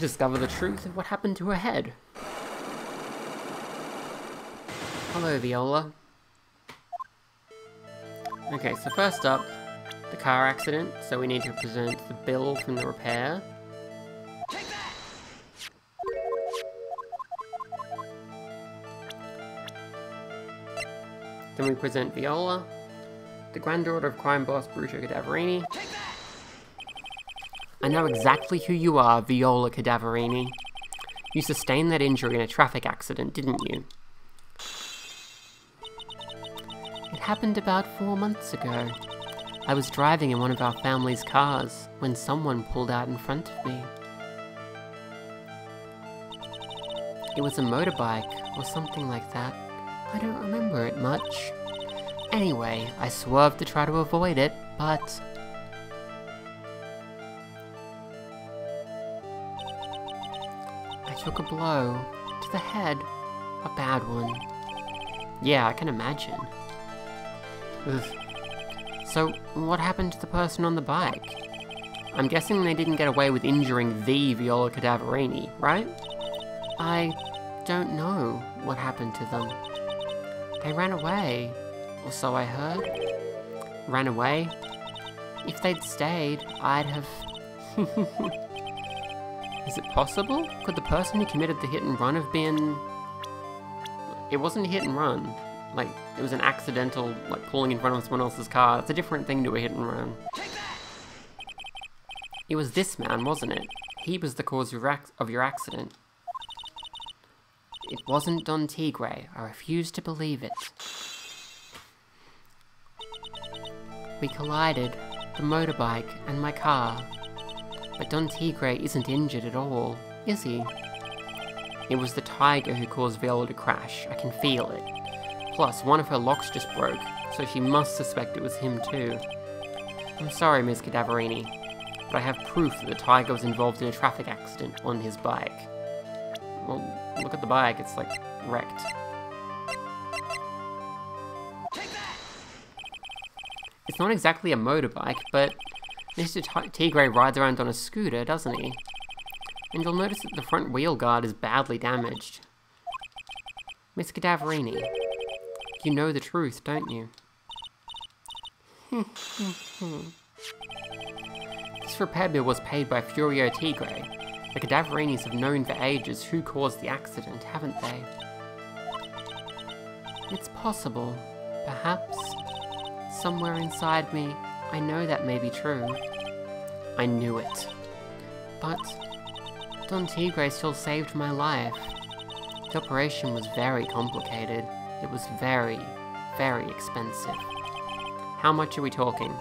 discover the truth of what happened to her head. Hello, Viola. Okay, so first up, the car accident, so we need to present the bill from the repair. Then we present Viola, the granddaughter of crime boss Bruto Cadaverini. I know exactly who you are, Viola Cadaverini. You sustained that injury in a traffic accident, didn't you? It happened about four months ago. I was driving in one of our family's cars when someone pulled out in front of me. It was a motorbike or something like that. I don't remember it much. Anyway, I swerved to try to avoid it, but... I took a blow to the head, a bad one. Yeah, I can imagine. Ugh. So, what happened to the person on the bike? I'm guessing they didn't get away with injuring the Viola Cadaverini, right? I don't know what happened to them. They ran away, or so I heard. Ran away? If they'd stayed, I'd have... Is it possible? Could the person who committed the hit and run have been... It wasn't a hit and run. Like, it was an accidental, like, pulling in front of someone else's car. It's a different thing to a hit and run. It was this man, wasn't it? He was the cause of your, of your accident. It wasn't Don Tigre. I refuse to believe it. We collided, the motorbike and my car. But Don Tigre isn't injured at all, is he? It was the tiger who caused Viola to crash. I can feel it. Plus, one of her locks just broke, so she must suspect it was him too. I'm sorry, Ms. Cadaverini, but I have proof that the tiger was involved in a traffic accident on his bike. Well, look at the bike, it's like wrecked. It's not exactly a motorbike, but Mr. Tigre rides around on a scooter, doesn't he? And you'll notice that the front wheel guard is badly damaged. Miss Cadaverini, you know the truth, don't you? this repair bill was paid by Furio Tigre. The Cadaverinis have known for ages who caused the accident, haven't they? It's possible, perhaps. Somewhere inside me, I know that may be true. I knew it. But Don Tigre still saved my life. The operation was very complicated. It was very, very expensive. How much are we talking?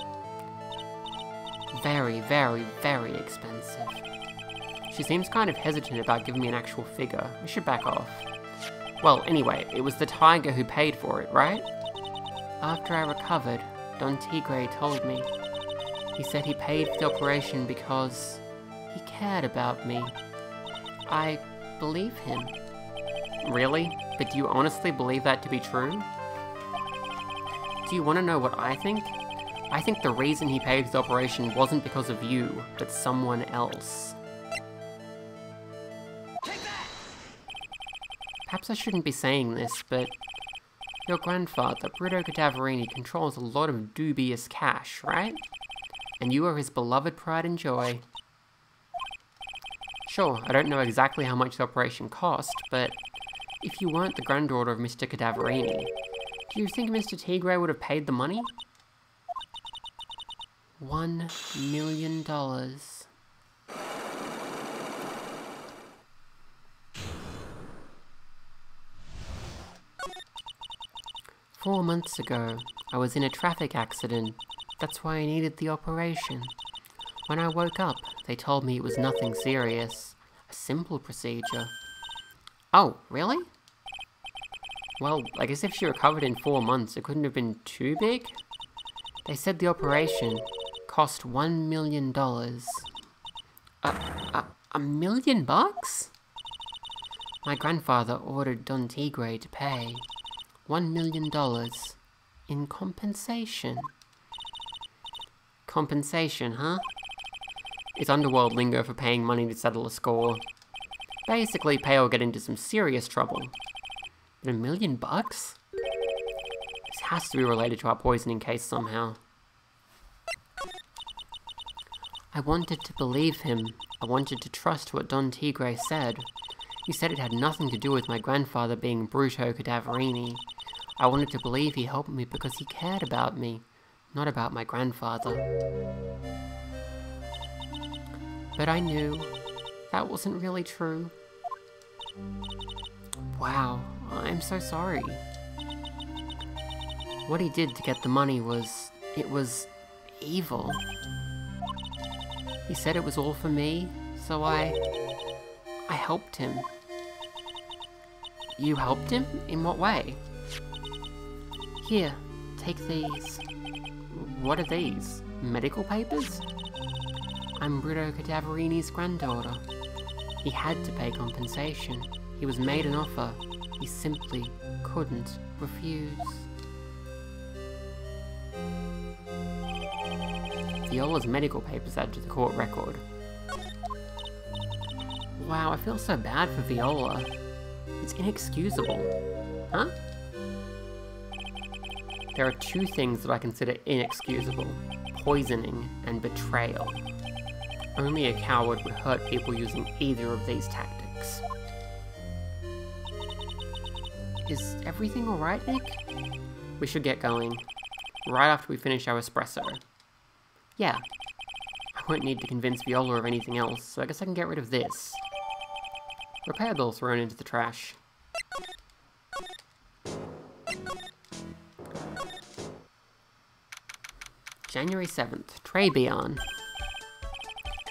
Very, very, very expensive. She seems kind of hesitant about giving me an actual figure. We should back off. Well, anyway, it was the tiger who paid for it, right? After I recovered, Don Tigre told me. He said he paid for the operation because he cared about me. I believe him. Really? But do you honestly believe that to be true? Do you want to know what I think? I think the reason he paid for the operation wasn't because of you, but someone else. Perhaps I shouldn't be saying this, but your grandfather, Bruto Cadaverini, controls a lot of dubious cash, right? And you are his beloved pride and joy. Sure, I don't know exactly how much the operation cost, but if you weren't the granddaughter of Mr. Cadaverini, do you think Mr. Tigre would have paid the money? One million dollars. Four months ago, I was in a traffic accident. That's why I needed the operation. When I woke up, they told me it was nothing serious. A simple procedure. Oh, really? Well, I guess if she recovered in four months, it couldn't have been too big? They said the operation cost one million dollars. A, a, a million bucks? My grandfather ordered Don Tigre to pay one million dollars in compensation. Compensation, huh? It's underworld lingo for paying money to settle a score. Basically, pay or get into some serious trouble. But a million bucks? This has to be related to our poisoning case somehow. I wanted to believe him. I wanted to trust what Don Tigre said. He said it had nothing to do with my grandfather being Bruto Cadaverini. I wanted to believe he helped me because he cared about me, not about my grandfather. But I knew that wasn't really true. Wow, I'm so sorry. What he did to get the money was... it was... evil. He said it was all for me, so I... I helped him. You helped him? In what way? Here, take these. What are these? Medical papers? I'm Bruto Cadaverini's granddaughter. He had to pay compensation. He was made an offer. He simply couldn't refuse. Viola's medical papers added to the court record. Wow, I feel so bad for Viola. It's inexcusable. Huh? There are two things that I consider inexcusable. Poisoning and betrayal. Only a coward would hurt people using either of these tactics. Is everything alright, Nick? We should get going. Right after we finish our espresso. Yeah. I won't need to convince Viola of anything else, so I guess I can get rid of this. Repair bill thrown into the trash. January 7th, Trés Bien.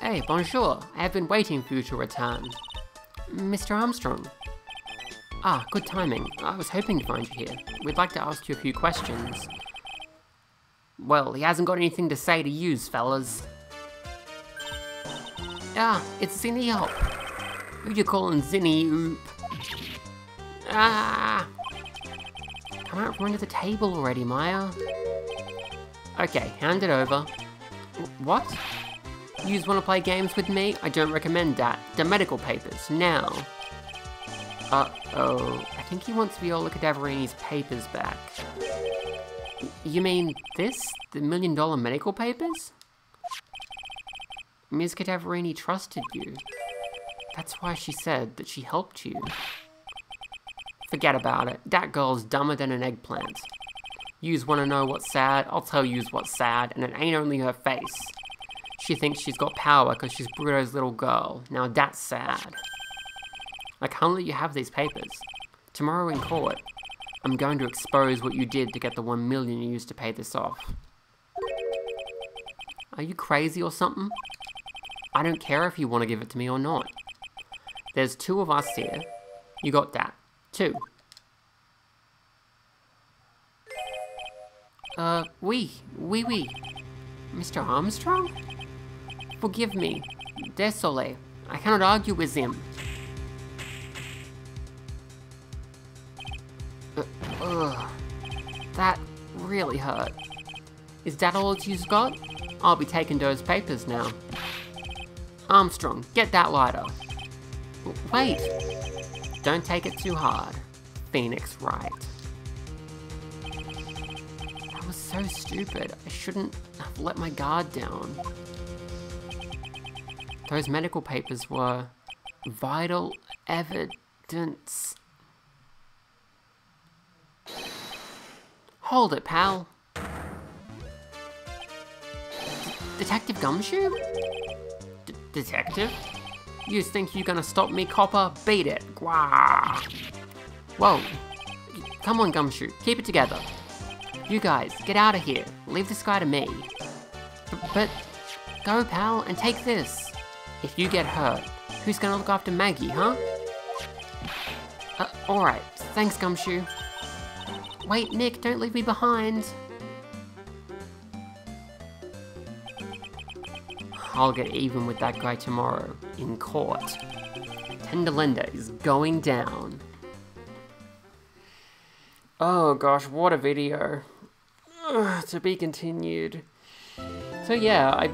Hey, bonjour. I have been waiting for you to return. Mr. Armstrong. Ah, good timing. I was hoping to find you here. We'd like to ask you a few questions. Well, he hasn't got anything to say to use, fellas. Ah, it's Zinny Hop. Who you calling Zinny Oop? Ah! Come out from under the table already, Maya. Okay, hand it over. What? You just want to play games with me? I don't recommend that. The medical papers, now. Uh-oh. I think he wants Viola Cadaverini's papers back. You mean this? The million dollar medical papers? Ms. Cadaverini trusted you. That's why she said that she helped you. Forget about it. That girl's dumber than an eggplant. Yous wanna know what's sad? I'll tell yous what's sad, and it ain't only her face. She thinks she's got power because she's Bruto's little girl. Now that's sad. I can't let you have these papers. Tomorrow in court, I'm going to expose what you did to get the one million you used to pay this off. Are you crazy or something? I don't care if you want to give it to me or not. There's two of us here. You got that. Two. Uh, we, we, oui. Mr. Armstrong? Forgive me. Désolé. I cannot argue with him. Uh, ugh. That really hurt. Is that all you've got? I'll be taking those papers now. Armstrong, get that lighter. Wait! Don't take it too hard. Phoenix Wright. So stupid. I shouldn't have let my guard down. Those medical papers were vital evidence. Hold it, pal. Detective Gumshoe? D detective? You think you're gonna stop me, copper? Beat it. Gwah. Whoa. Come on, Gumshoe. Keep it together. You guys, get out of here. Leave this guy to me. B but, go, pal, and take this. If you get hurt, who's gonna look after Maggey, huh? Uh, alright. Thanks, Gumshoe. Wait, Nick, don't leave me behind. I'll get even with that guy tomorrow, in court. Tender Lender is going down. Oh gosh, what a video. Ugh, to be continued. So yeah, I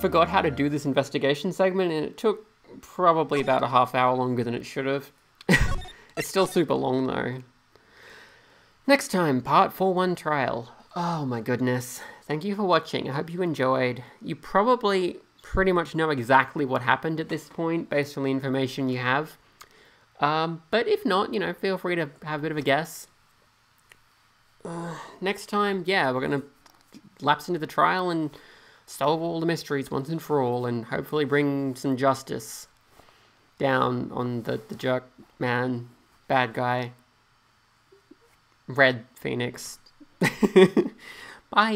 forgot how to do this investigation segment and it took probably about a half hour longer than it should have. it's still super long though. Next time, part 4-1 trial. Oh my goodness. Thank you for watching. I hope you enjoyed. You probably pretty much know exactly what happened at this point based on the information you have. Um, but if not, you know, feel free to have a bit of a guess. Uh, next time, yeah, we're going to lapse into the trial and solve all the mysteries once and for all and hopefully bring some justice down on the, the jerk man, bad guy, Red Phoenix. Bye.